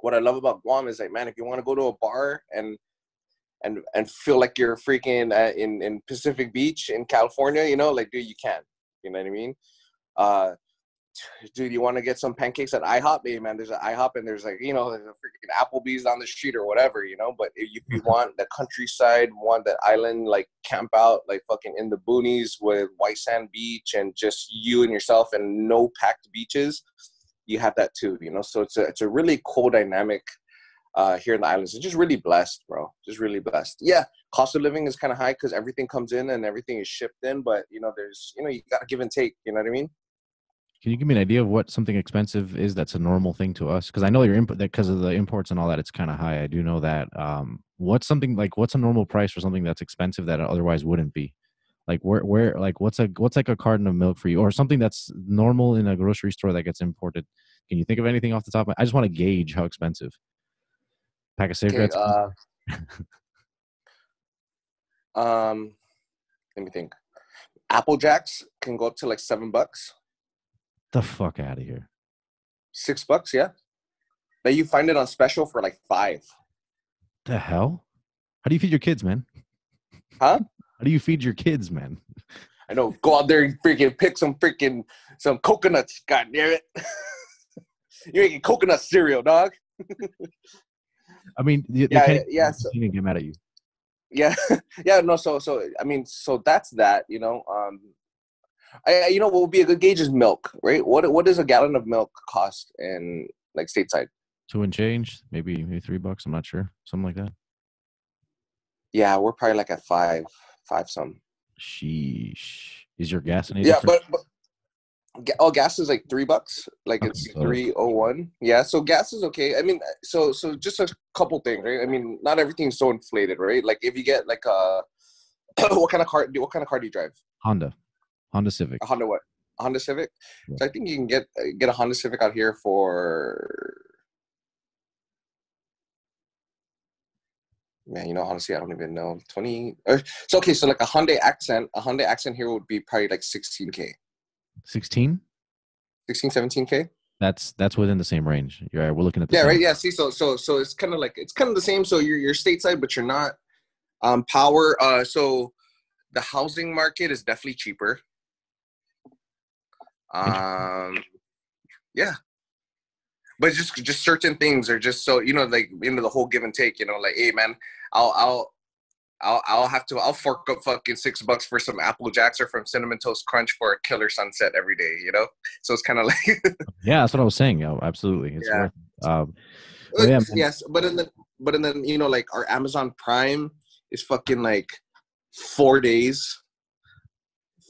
what I love about Guam is like, man, if you want to go to a bar and and and feel like you're freaking uh, in in Pacific Beach in California, you know, like dude, you can. You know what I mean? Uh, dude, you want to get some pancakes at IHOP? Hey, man, there's an IHOP and there's like, you know, there's a freaking Applebee's on the street or whatever, you know. But if you, mm-hmm. want the countryside, want that island, like camp out, like fucking in the boonies with white sand beach and just you and yourself and no packed beaches, you have that too, you know. So it's a it's a really cool dynamic uh, here in the islands. It's just really blessed, bro. Just really blessed. Yeah, cost of living is kind of high because everything comes in and everything is shipped in, but you know, there's you know, you got to give and take. You know what I mean? Can you give me an idea of what something expensive is that's a normal thing to us? Because I know your input that because of the imports and all that, it's kind of high. I do know that. Um, what's something like what's a normal price for something that's expensive that otherwise wouldn't be? Like where where like what's a what's like a carton of milk for you, or something that's normal in a grocery store that gets imported? Can you think of anything off the top? I just want to gauge how expensive. Pack of cigarettes. Okay, uh, um, let me think. Apple Jacks can go up to like seven bucks the fuck out of here. Six bucks, yeah. Now you find it on special for like five. The hell? How do you feed your kids, man? Huh? How do you feed your kids, man? I know. Go out there and freaking pick some freaking some coconuts. God damn it! You're making coconut cereal, dog. I mean, yeah, yeah. So, get mad at you. Yeah, yeah. No, so so I mean, so that's that. You know, um, I, you know, what would be a good gauge is milk, right? What what does a gallon of milk cost in like stateside? Two and change, maybe maybe three bucks. I'm not sure, something like that. Yeah, we're probably like at five, five some. Sheesh. Is your gas an Yeah, but, but oh, gas is like three bucks. Like it's three oh one. Yeah, so gas is okay. I mean, so so just a couple things, right? I mean, not everything's so inflated, right? Like if you get like a uh, what kind of car? What kind of car do you drive? Honda, Honda Civic. A Honda what? A Honda Civic. Yeah. So I think you can get uh, get a Honda Civic out here for. Man, you know, honestly, I don't even know. Twenty. Or, so okay, so like a Hyundai Accent, a Hyundai Accent here would be probably like sixteen k, 16. 16, 17 k. That's that's within the same range. Right. We're looking at the Yeah, same. right. Yeah. See, so so so it's kind of like it's kind of the same. So you're you're stateside, but you're not. Um, power. Uh, so the housing market is definitely cheaper. Um, yeah. But just just certain things are just so you know like into the whole give and take. You know, like hey man, I'll I'll. I'll I'll have to I'll fork up fucking six bucks for some Apple Jacks or from Cinnamon Toast Crunch for a killer sunset every day, you know. So it's kind of like Yeah, that's what I was saying. Oh, absolutely. It's Yeah. worth. Um, Well, yeah, yes, but and then but and then you know like our Amazon Prime is fucking like four days,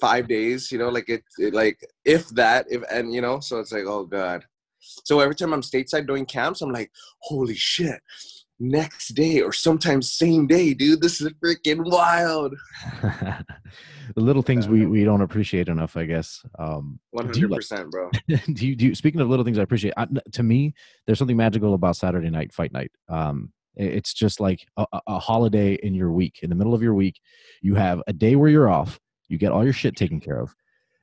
five days. You know, like it, it like if that if and you know, so it's like oh god. So every time I'm stateside doing camps, I'm like, holy shit. Next day or sometimes same day, dude. This is freaking wild. the little things we, we don't appreciate enough, I guess. Um, One do you hundred like- percent, bro. do you do you, speaking of little things I appreciate? I, to me, there's something magical about Saturday night fight night. Um, it's just like a- a holiday in your week. In the middle of your week, you have a day where you're off. You get all your shit taken care of,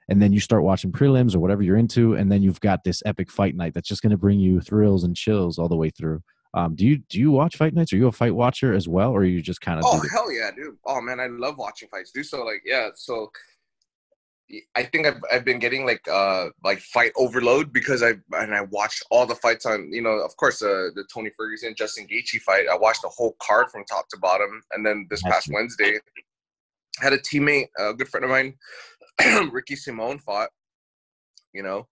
and then you start watching prelims or whatever you're into, and then you've got this epic fight night that's just going to bring you thrills and chills all the way through. Um, do you do you watch fight nights? Are you a fight watcher as well, or are you just kind of? Oh hell yeah, dude! Oh man, I love watching fights, do So like, yeah, so I think I've I've been getting like uh like fight overload because I and I watched all the fights on you know of course uh, the Tony Ferguson Justin Gaethje fight. I watched the whole card from top to bottom, and then this past. Wednesday, had a teammate, a good friend of mine, Ricky Simón fought. You know,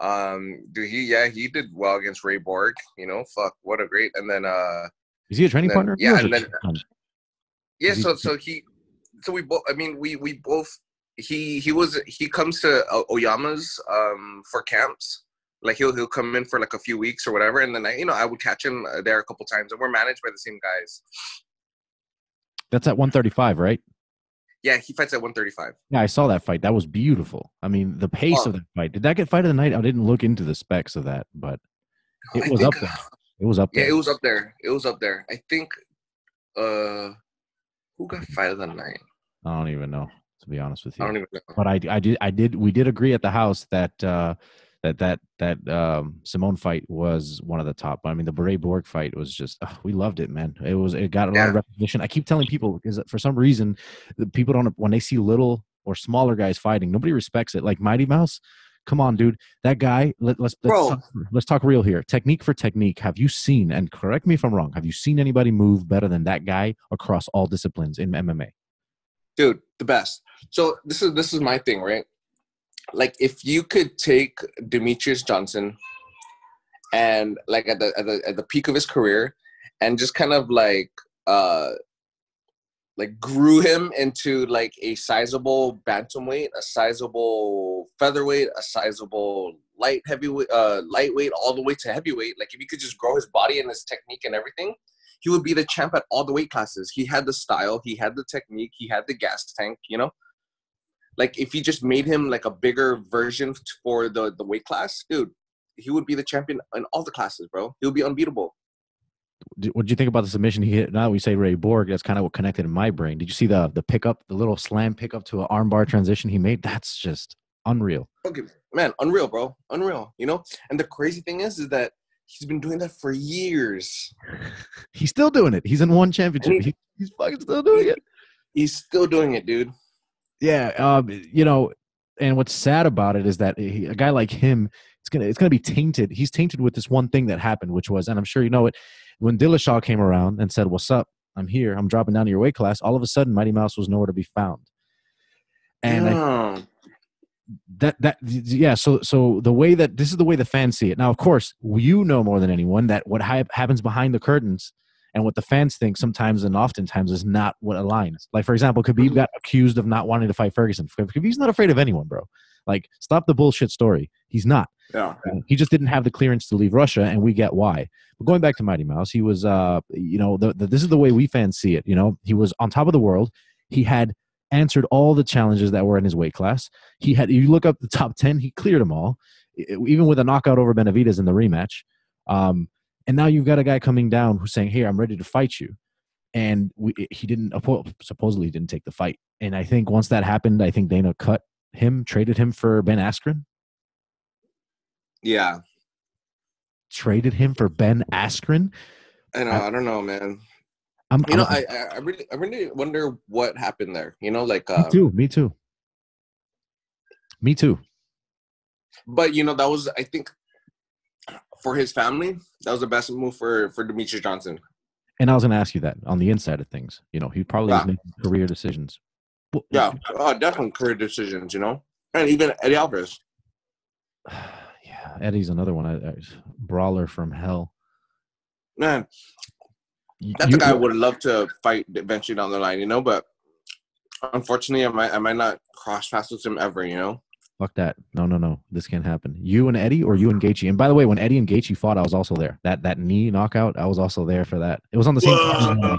um, dude, he yeah he did well against Ray Borg. You know, fuck, what a great. And then uh Is he a training then- partner? yeah, and then- fun? yeah Is he- so so he so we both i mean we we both he he was he comes to oyama's um for camps like he'll he'll come in for like a few weeks or whatever and then i you know i would catch him uh, there a couple times and we're managed by the same guys That's at 135, right? Yeah he fights at 135 Yeah, I saw that fight. That was beautiful. I mean, the pace Oh. of that fight. Did that get fight of the night? I didn't look into the specs of that, but it I was think- up there. It was up there. yeah it was up there it was up there i think uh who got fight of the night I don't even know, to be honest with you. i don't even know But I, I did, I did, we did agree at the house that uh, that that that um, Simón fight was one of the top. I mean, the Ray Borg fight was just ugh, we loved it, man. It was it got a lot of recognition. I keep telling people because for some reason, the people don't when they see little or smaller guys fighting, nobody respects it. Like Mighty Mouse, come on, dude, that guy. Let, let's let's let's talk real here. Technique for technique. Have you seen? And correct me if I'm wrong. Have you seen anybody move better than that guy across all disciplines in MMA? dude the best so this is this is my thing right like if you could take demetrious johnson and like at the, at the at the peak of his career and just kind of like uh like grew him into like a sizable bantamweight a sizable featherweight a sizable light heavyweight uh lightweight all the way to heavyweight like if you could just grow his body and his technique and everything he would be the champ at all the weight classes. He had the style, he had the technique, he had the gas tank, you know? Like if you just made him like a bigger version for the the weight class, dude, he would be the champion in all the classes, bro. He would be unbeatable. what did you think about the submission he hit? Now that we say Ray Borg, that's kind of what connected in my brain. Did you see the the pickup, the little slam pickup to an armbar transition he made? That's just unreal. Okay, man, unreal, bro. Unreal, you know? And the crazy thing is is that he's been doing that for years. He's still doing it. He's in one championship. He, he's fucking still doing it. He's still doing it, dude. Yeah, um, you know, and what's sad about it is that he, a guy like him, it's gonna it's gonna be tainted. He's tainted with this one thing that happened, which was, and I'm sure you know it, when Dillashaw came around and said, "What's up? I'm here. I'm dropping down to your weight class." All of a sudden, Mighty Mouse was nowhere to be found. And I that that yeah so so the way that this is the way the fans see it now of course you know more than anyone that what ha- happens behind the curtains and what the fans think sometimes and oftentimes is not what aligns. Like for example, Khabib got accused of not wanting to fight Ferguson. Khabib's not afraid of anyone, bro. Like stop the bullshit story. He's not. Yeah. He just didn't have the clearance to leave Russia, and we get why. But going back to Mighty Mouse, he was, uh, you know, the, the, this is the way we fans see it. You know, he was on top of the world. He had answered all the challenges that were in his weight class. He had, you look up the top ten, he cleared them all, even with a knockout over Benavides in the rematch. Um, and now you've got a guy coming down who's saying, "Hey, I'm ready to fight you," and we, he didn't supposedly didn't take the fight. And I think once that happened, I think Dana cut him, traded him for Ben Askren. Yeah, traded him for Ben Askren. I know. I, I don't know, man. I'm, you know, I'm, I, I really, I really wonder what happened there. You know, like uh, me too. Me too. Me too. But you know, that was, I think, for his family, that was the best move for for Demetrious Johnson. And I was going to ask you that on the inside of things. You know, he probably yeah. career decisions. Yeah, uh, definitely career decisions. You know, and even Eddie Alvarez. yeah, Eddie's another one. I, I, brawler from hell. Man, that's you, a guy I would love to fight eventually down the line. You know, but unfortunately, I might I might not cross paths with him ever. You know. Fuck that. No, no, no. This can't happen. You and Eddie or you and Gaethje. And by the way, when Eddie and Gaethje fought, I was also there. That that knee knockout, I was also there for that. It was on the same time.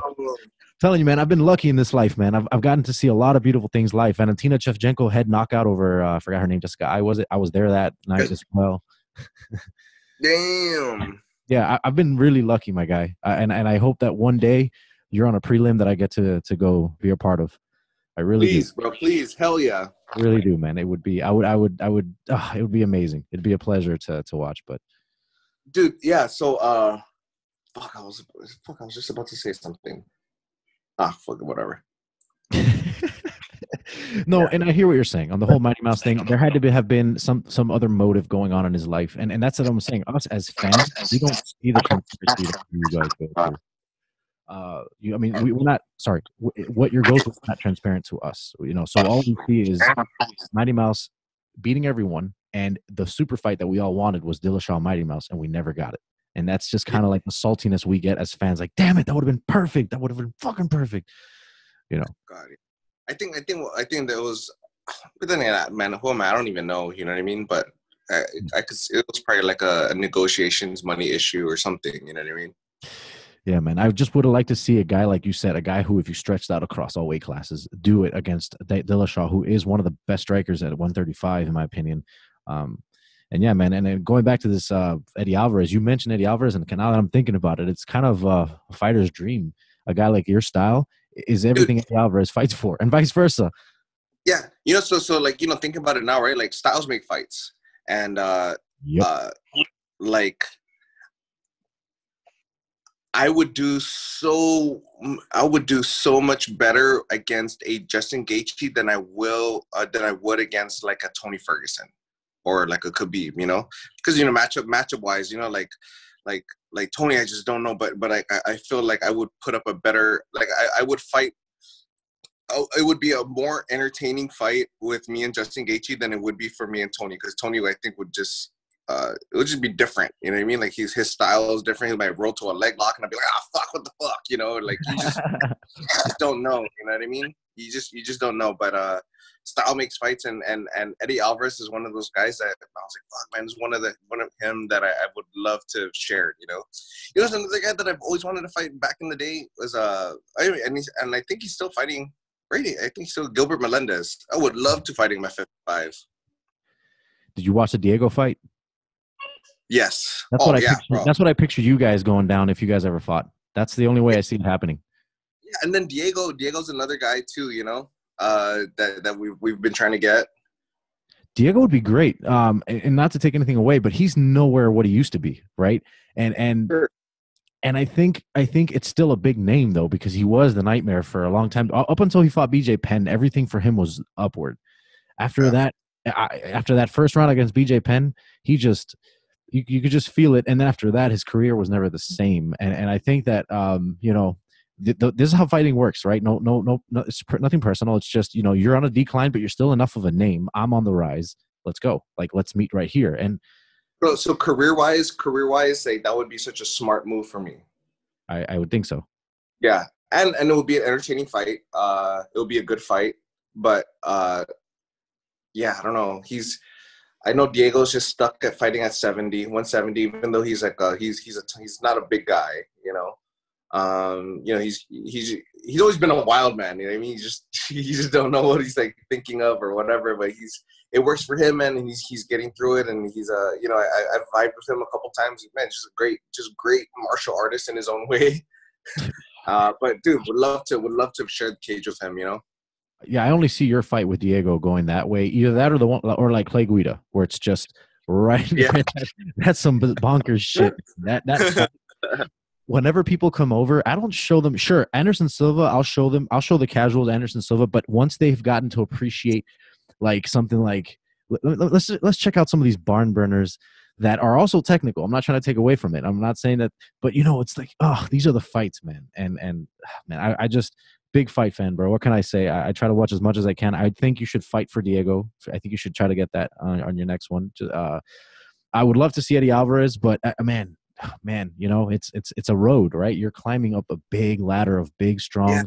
Telling you, man, I've been lucky in this life, man. I've, I've gotten to see a lot of beautiful things live. Valentina Shevchenko head knockout over, uh, I forgot her name, Jessica. I was it. I was there that night as well. Damn. Yeah, I, have been really lucky, my guy, uh, and and I hope that one day you're on a prelim that I get to to go be a part of. I really please, do. bro. Please, hell yeah. I really do, man. It would be. I would. I would. I would. Uh, it would be amazing. It'd be a pleasure to to watch. But, dude, yeah. So, uh, fuck. I was. Fuck. I was just about to say something. Ah, fuck. Whatever. no, yeah. and I hear what you're saying on the whole Mighty Mouse thing. There had to be, have been some some other motive going on in his life, and and that's what I'm saying. Us as fans, we don't see the that you guys go through uh you i mean we, are not sorry what your growth is not transparent to us you know so all we see is mighty mouse beating everyone and the super fight that we all wanted was dillashaw mighty mouse and we never got it. And that's just kind of like the saltiness we get as fans like damn it that would have been perfect that would have been fucking perfect you know? Got it. I think i think i think that was but then man who am i? I don't even know you know what i mean? But i, I could it was probably like a, a negotiations money issue or something you know what i mean yeah, man. I just would have liked to see a guy like you said, a guy who, if you stretched out across all weight classes, do it against Dillashaw, who is one of the best strikers at 135, in my opinion. Um, and yeah, man. And then going back to this uh, Eddie Alvarez, you mentioned Eddie Alvarez, and now that I'm thinking about it, it's kind of a fighter's dream. A guy like your style is everything Dude. Eddie Alvarez fights for, and vice versa. Yeah, you know, so so like you know, thinking about it now, right? Like styles make fights, and uh, yep. uh like I would do so I would do so much better against a Justin Gaethje than I will uh, than I would against like a Tony Ferguson or like a Khabib, you know, because you know matchup matchup wise, you know, like like like Tony, I just don't know, but but I I feel like I would put up a better like I, I would fight. Oh, it would be a more entertaining fight with me and Justin Gaethje than it would be for me and Tony, because Tony I think would just uh, it would just be different. You know what I mean? Like his his style is different. He might roll to a leg lock, and I'd be like, ah, fuck, what the fuck? You know, like you just, you just don't know. You know what I mean? You just you just don't know. But uh, style makes fights, and and and Eddie Alvarez is one of those guys that I was like, fuck, man, is one of the one of him that I, I would love to have shared. You know, you know, another guy that I've always wanted to fight back in the day was uh, I, and he's, and I think he's still fighting. Brady, I think he's still Gilbert Melendez. I would love to fight him at 55. Did you watch the Diego fight? Yes. That's oh, what I yeah, picture, that's what I picture you guys going down if you guys ever fought. That's the only way I see it happening. Yeah, and then Diego, Diego's another guy too, you know, uh, that that we've we've been trying to get. Diego would be great. Um, and not to take anything away, but he's nowhere what he used to be, right? And and sure. and I think I think it's still a big name though because he was the nightmare for a long time. Up until he fought BJ Penn, everything for him was upward. After yeah. that, after that first round against BJ Penn, he just you, you could just feel it. And then after that, his career was never the same. And and I think that um, you know, th- th- this is how fighting works, right? No, no, no, no. It's nothing personal. It's just you know, you're on a decline, but you're still enough of a name. I'm on the rise. Let's go. Like let's meet right here. And so, so career wise, career wise, say that would be such a smart move for me. I, I would think so. Yeah, and and it would be an entertaining fight. Uh, it would be a good fight, but uh, yeah, I don't know. He's I know Diego's just stuck at fighting at 70, 170, even though he's like a, he's he's a he's not a big guy, you know. Um, you know, he's he's he's always been a wild man. You know, I mean, he just he just don't know what he's like thinking of or whatever. But he's it works for him, and he's he's getting through it. And he's a uh, you know, I I've vibed with him a couple times. Man, just a great just great martial artist in his own way. uh, but dude, would love to would love to share the cage with him. You know. Yeah, I only see your fight with Diego going that way. Either that or the one, or like Clay Guida, where it's just right. Yeah. that's some bonkers shit. That that. whenever people come over, I don't show them. Sure, Anderson Silva, I'll show them. I'll show the casuals Anderson Silva. But once they've gotten to appreciate, like something like, let's let's check out some of these barn burners that are also technical. I'm not trying to take away from it. I'm not saying that, but you know, it's like, oh, these are the fights, man. And and ah, man, I, I just big fight fan, bro. What can I say? I, I, try to watch as much as I can. I think you should fight for Diego. I think you should try to get that on, on your next one. Uh, I would love to see Eddie Alvarez, but uh, man, man, you know, it's it's it's a road, right? You're climbing up a big ladder of big, strong. Yeah.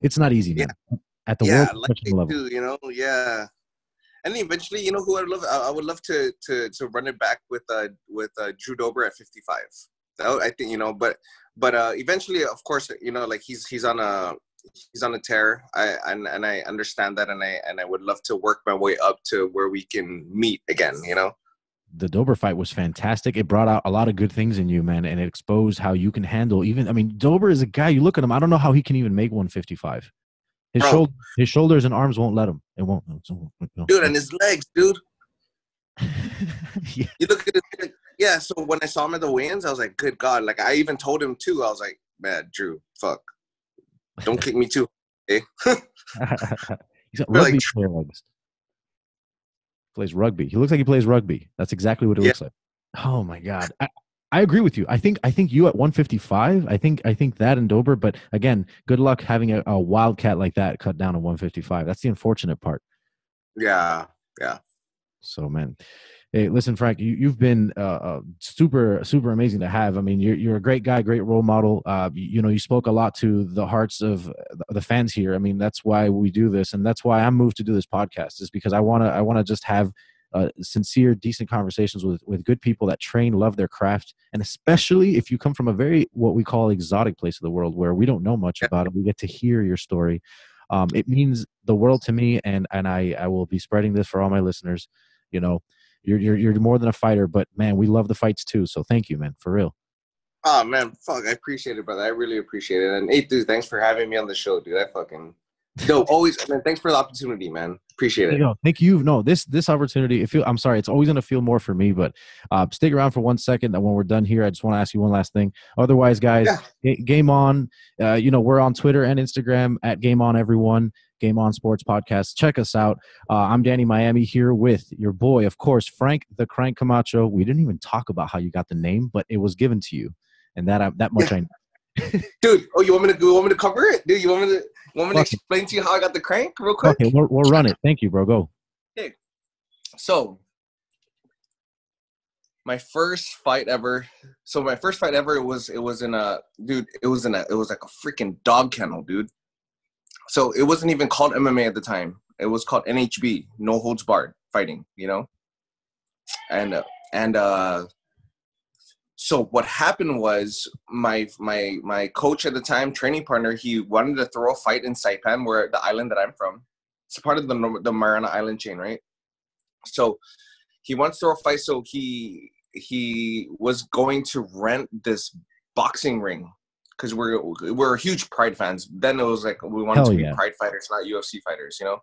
It's not easy, man. Yeah. At the yeah, world like level, too, you know, yeah. And eventually, you know, who I'd love, I would love to to to run it back with uh with uh, Drew Dober at 55. I think you know, but but uh eventually, of course, you know, like he's he's on a he's on a tear. I and and I understand that, and I and I would love to work my way up to where we can meet again. You know the Dober fight was fantastic. It brought out a lot of good things in you, man, and it exposed how you can handle even. I mean, Dober is a guy. You look at him. I don't know how he can even make 155. His shoulder, his shoulders and arms won't let him. It won't. Dude, and his legs, dude. yeah. You look at it. Yeah. So when I saw him at the weigh-ins, I was like, "Good God!" Like I even told him too. I was like, "Man, Drew, fuck, don't kick me too." Eh? He's got rugby like, legs plays rugby. He looks like he plays rugby. That's exactly what it yeah. looks like. Oh my god. I, I agree with you. I think I think you at 155. I think I think that and Dober. But again, good luck having a, a wildcat like that cut down to 155. That's the unfortunate part. Yeah, yeah. So man, Hey, listen, Frank, you, you've been uh, uh, super, super amazing to have. I mean, you're, you're a great guy, great role model. Uh, you, you, know, you spoke a lot to the hearts of the fans here. I mean, that's why we do this, and that's why I'm moved to do this podcast. Is because I want to, I want to just have uh, sincere, decent conversations with with good people that train, love their craft, and especially if you come from a very what we call exotic place of the world where we don't know much about it, we get to hear your story. Um, it means the world to me, and and I I will be spreading this for all my listeners. You know you're you're you're more than a fighter, but man, we love the fights too. So thank you, man, for real. Oh man, fuck, I appreciate it, brother. I really appreciate it. And hey, dude, thanks for having me on the show, dude. I fucking no, always, man. Thanks for the opportunity, man. Appreciate it. You thank you. No, this this opportunity. If you, I'm sorry, it's always gonna feel more for me. But uh, stick around for one second. And when we're done here, I just want to ask you one last thing. Otherwise, guys, yeah. game on. Uh, you know, we're on Twitter and Instagram at Game On Everyone. Game On Sports Podcast. Check us out. Uh, I'm Danny Miami here with your boy, of course, Frank the Crank Camacho. We didn't even talk about how you got the name, but it was given to you, and that I, that much I know. Dude, oh, you want me to you want me to cover it? Dude, you want me to you want me to explain to you how I got the crank real quick? Okay, we'll, we'll run it. Thank you, bro. Go. Okay, so my first fight ever. So my first fight ever it was it was in a dude. It was in a it was like a freaking dog kennel, dude so it wasn't even called MMA at the time. It was called NHB, No Holds Barred Fighting. You know, and uh, and uh, so what happened was my my my coach at the time, training partner, he wanted to throw a fight in Saipan, where the island that I'm from. It's part of the the Mariana Island chain, right? So he wants to throw a fight. So he he was going to rent this boxing ring because we're we're huge Pride fans. Then it was like we wanted Hell to be yeah. Pride fighters, not UFC fighters, you know.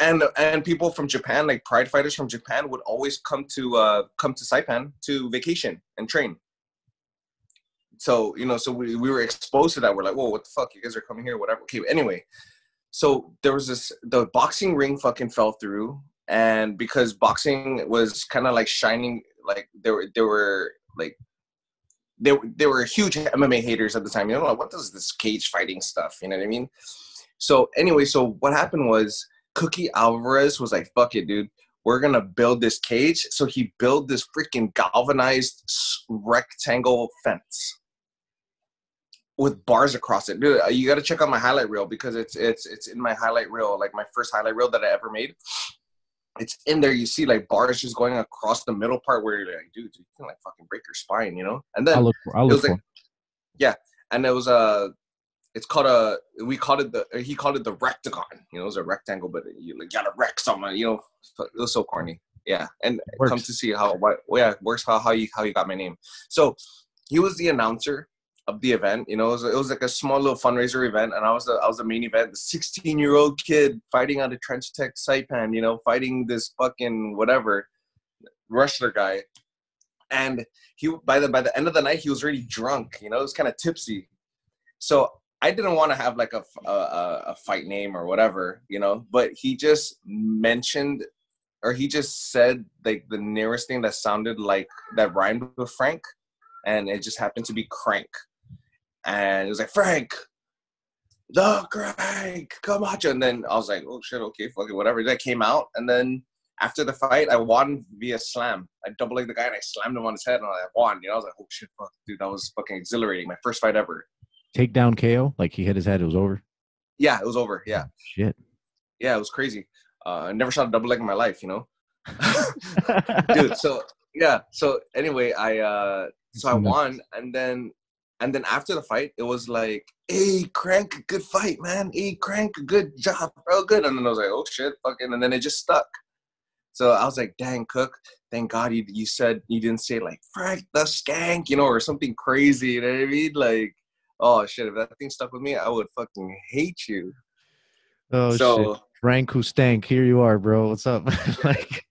And and people from Japan, like Pride fighters from Japan, would always come to uh, come to Saipan to vacation and train. So you know, so we, we were exposed to that. We're like, whoa, what the fuck? You guys are coming here, whatever. Okay, anyway, so there was this the boxing ring fucking fell through, and because boxing was kind of like shining, like there were there were like they, they were huge MMA haters at the time. You know, what does this cage fighting stuff? You know what I mean? So anyway, so what happened was Cookie Alvarez was like, "Fuck it, dude. we're gonna build this cage. So he built this freaking galvanized rectangle fence with bars across it. Dude, you got to check out my highlight reel because it's it's it's in my highlight reel, like my first highlight reel that I ever made. It's in there. You see like bars just going across the middle part where you're like, dude, you can like fucking break your spine, you know? And then I'll look for, I'll look like, yeah, and it was a. It's called a. We called it the. He called it the rectagon. You know, it was a rectangle, but you like gotta wreck someone. You know, it was so corny. Yeah, and come to see how what yeah works how how you how you got my name. So he was the announcer of the event. You know, it was, it was like a small little fundraiser event, and I was the I was the main event. The 16 year old kid fighting on a trench tech Saipan, you know, fighting this fucking whatever wrestler guy, and he by the by the end of the night he was already drunk. You know, it was kind of tipsy. So I didn't want to have like a, a a fight name or whatever, you know, but he just mentioned or he just said like the nearest thing that sounded like that rhymed with Frank and it just happened to be crank and it was like Frank, the Crank Camacho, and then I was like, oh shit, okay, fuck it, whatever. That came out, and then after the fight, I won via slam. I double legged the guy and I slammed him on his head, and I won. You know, I was like, oh shit, fuck, dude, that was fucking exhilarating. My first fight ever. Takedown KO, like he hit his head, it was over. Yeah, it was over. Yeah. Shit. Yeah, it was crazy. Uh, I never shot a double leg in my life, you know. dude, so yeah, so anyway, I uh so I won, and then and then after the fight, it was like, hey, Crank, good fight, man. Hey, Crank, good job, bro, good. And then I was like, oh shit, fucking. And then it just stuck. So I was like, dang, Cook, thank God you, you said, you didn't say like, Frank the skank, you know, or something crazy. You know what I mean? Like, oh shit, if that thing stuck with me, I would fucking hate you. Oh so, shit. Frank who stank, here you are, bro. What's up? like,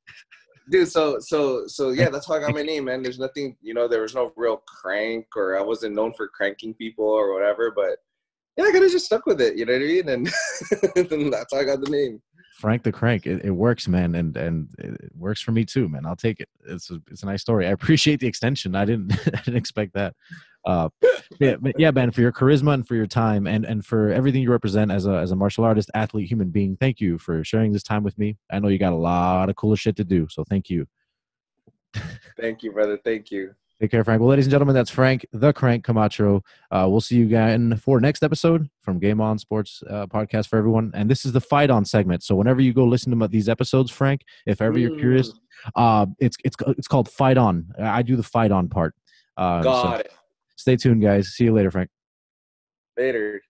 dude so so so yeah that's how i got my name man. There's nothing you know there was no real crank or i wasn't known for cranking people or whatever but yeah i could have just stuck with it you know what i mean? And, and that's how i got the name. Frank the crank it, it, works man and and it works for me too man. I'll take it. It's a, it's a nice story. I appreciate the extension. I didn't i didn't expect that uh, yeah, yeah, Ben, for your charisma and for your time and, and for everything you represent as a, as a martial artist, athlete, human being. Thank you for sharing this time with me. I know you got a lot of cooler shit to do, so thank you. Thank you, brother. Thank you. Take care, Frank. Well, ladies and gentlemen, that's Frank the Crank Camacho. Uh, we'll see you again for next episode from Game On Sports uh, podcast for everyone. And this is the Fight On segment. So whenever you go listen to these episodes, Frank, if ever you're curious, mm. uh, it's it's it's called Fight On. I do the Fight On part. Uh, Got so, it stay tuned, guys. See you later, Frank. Later.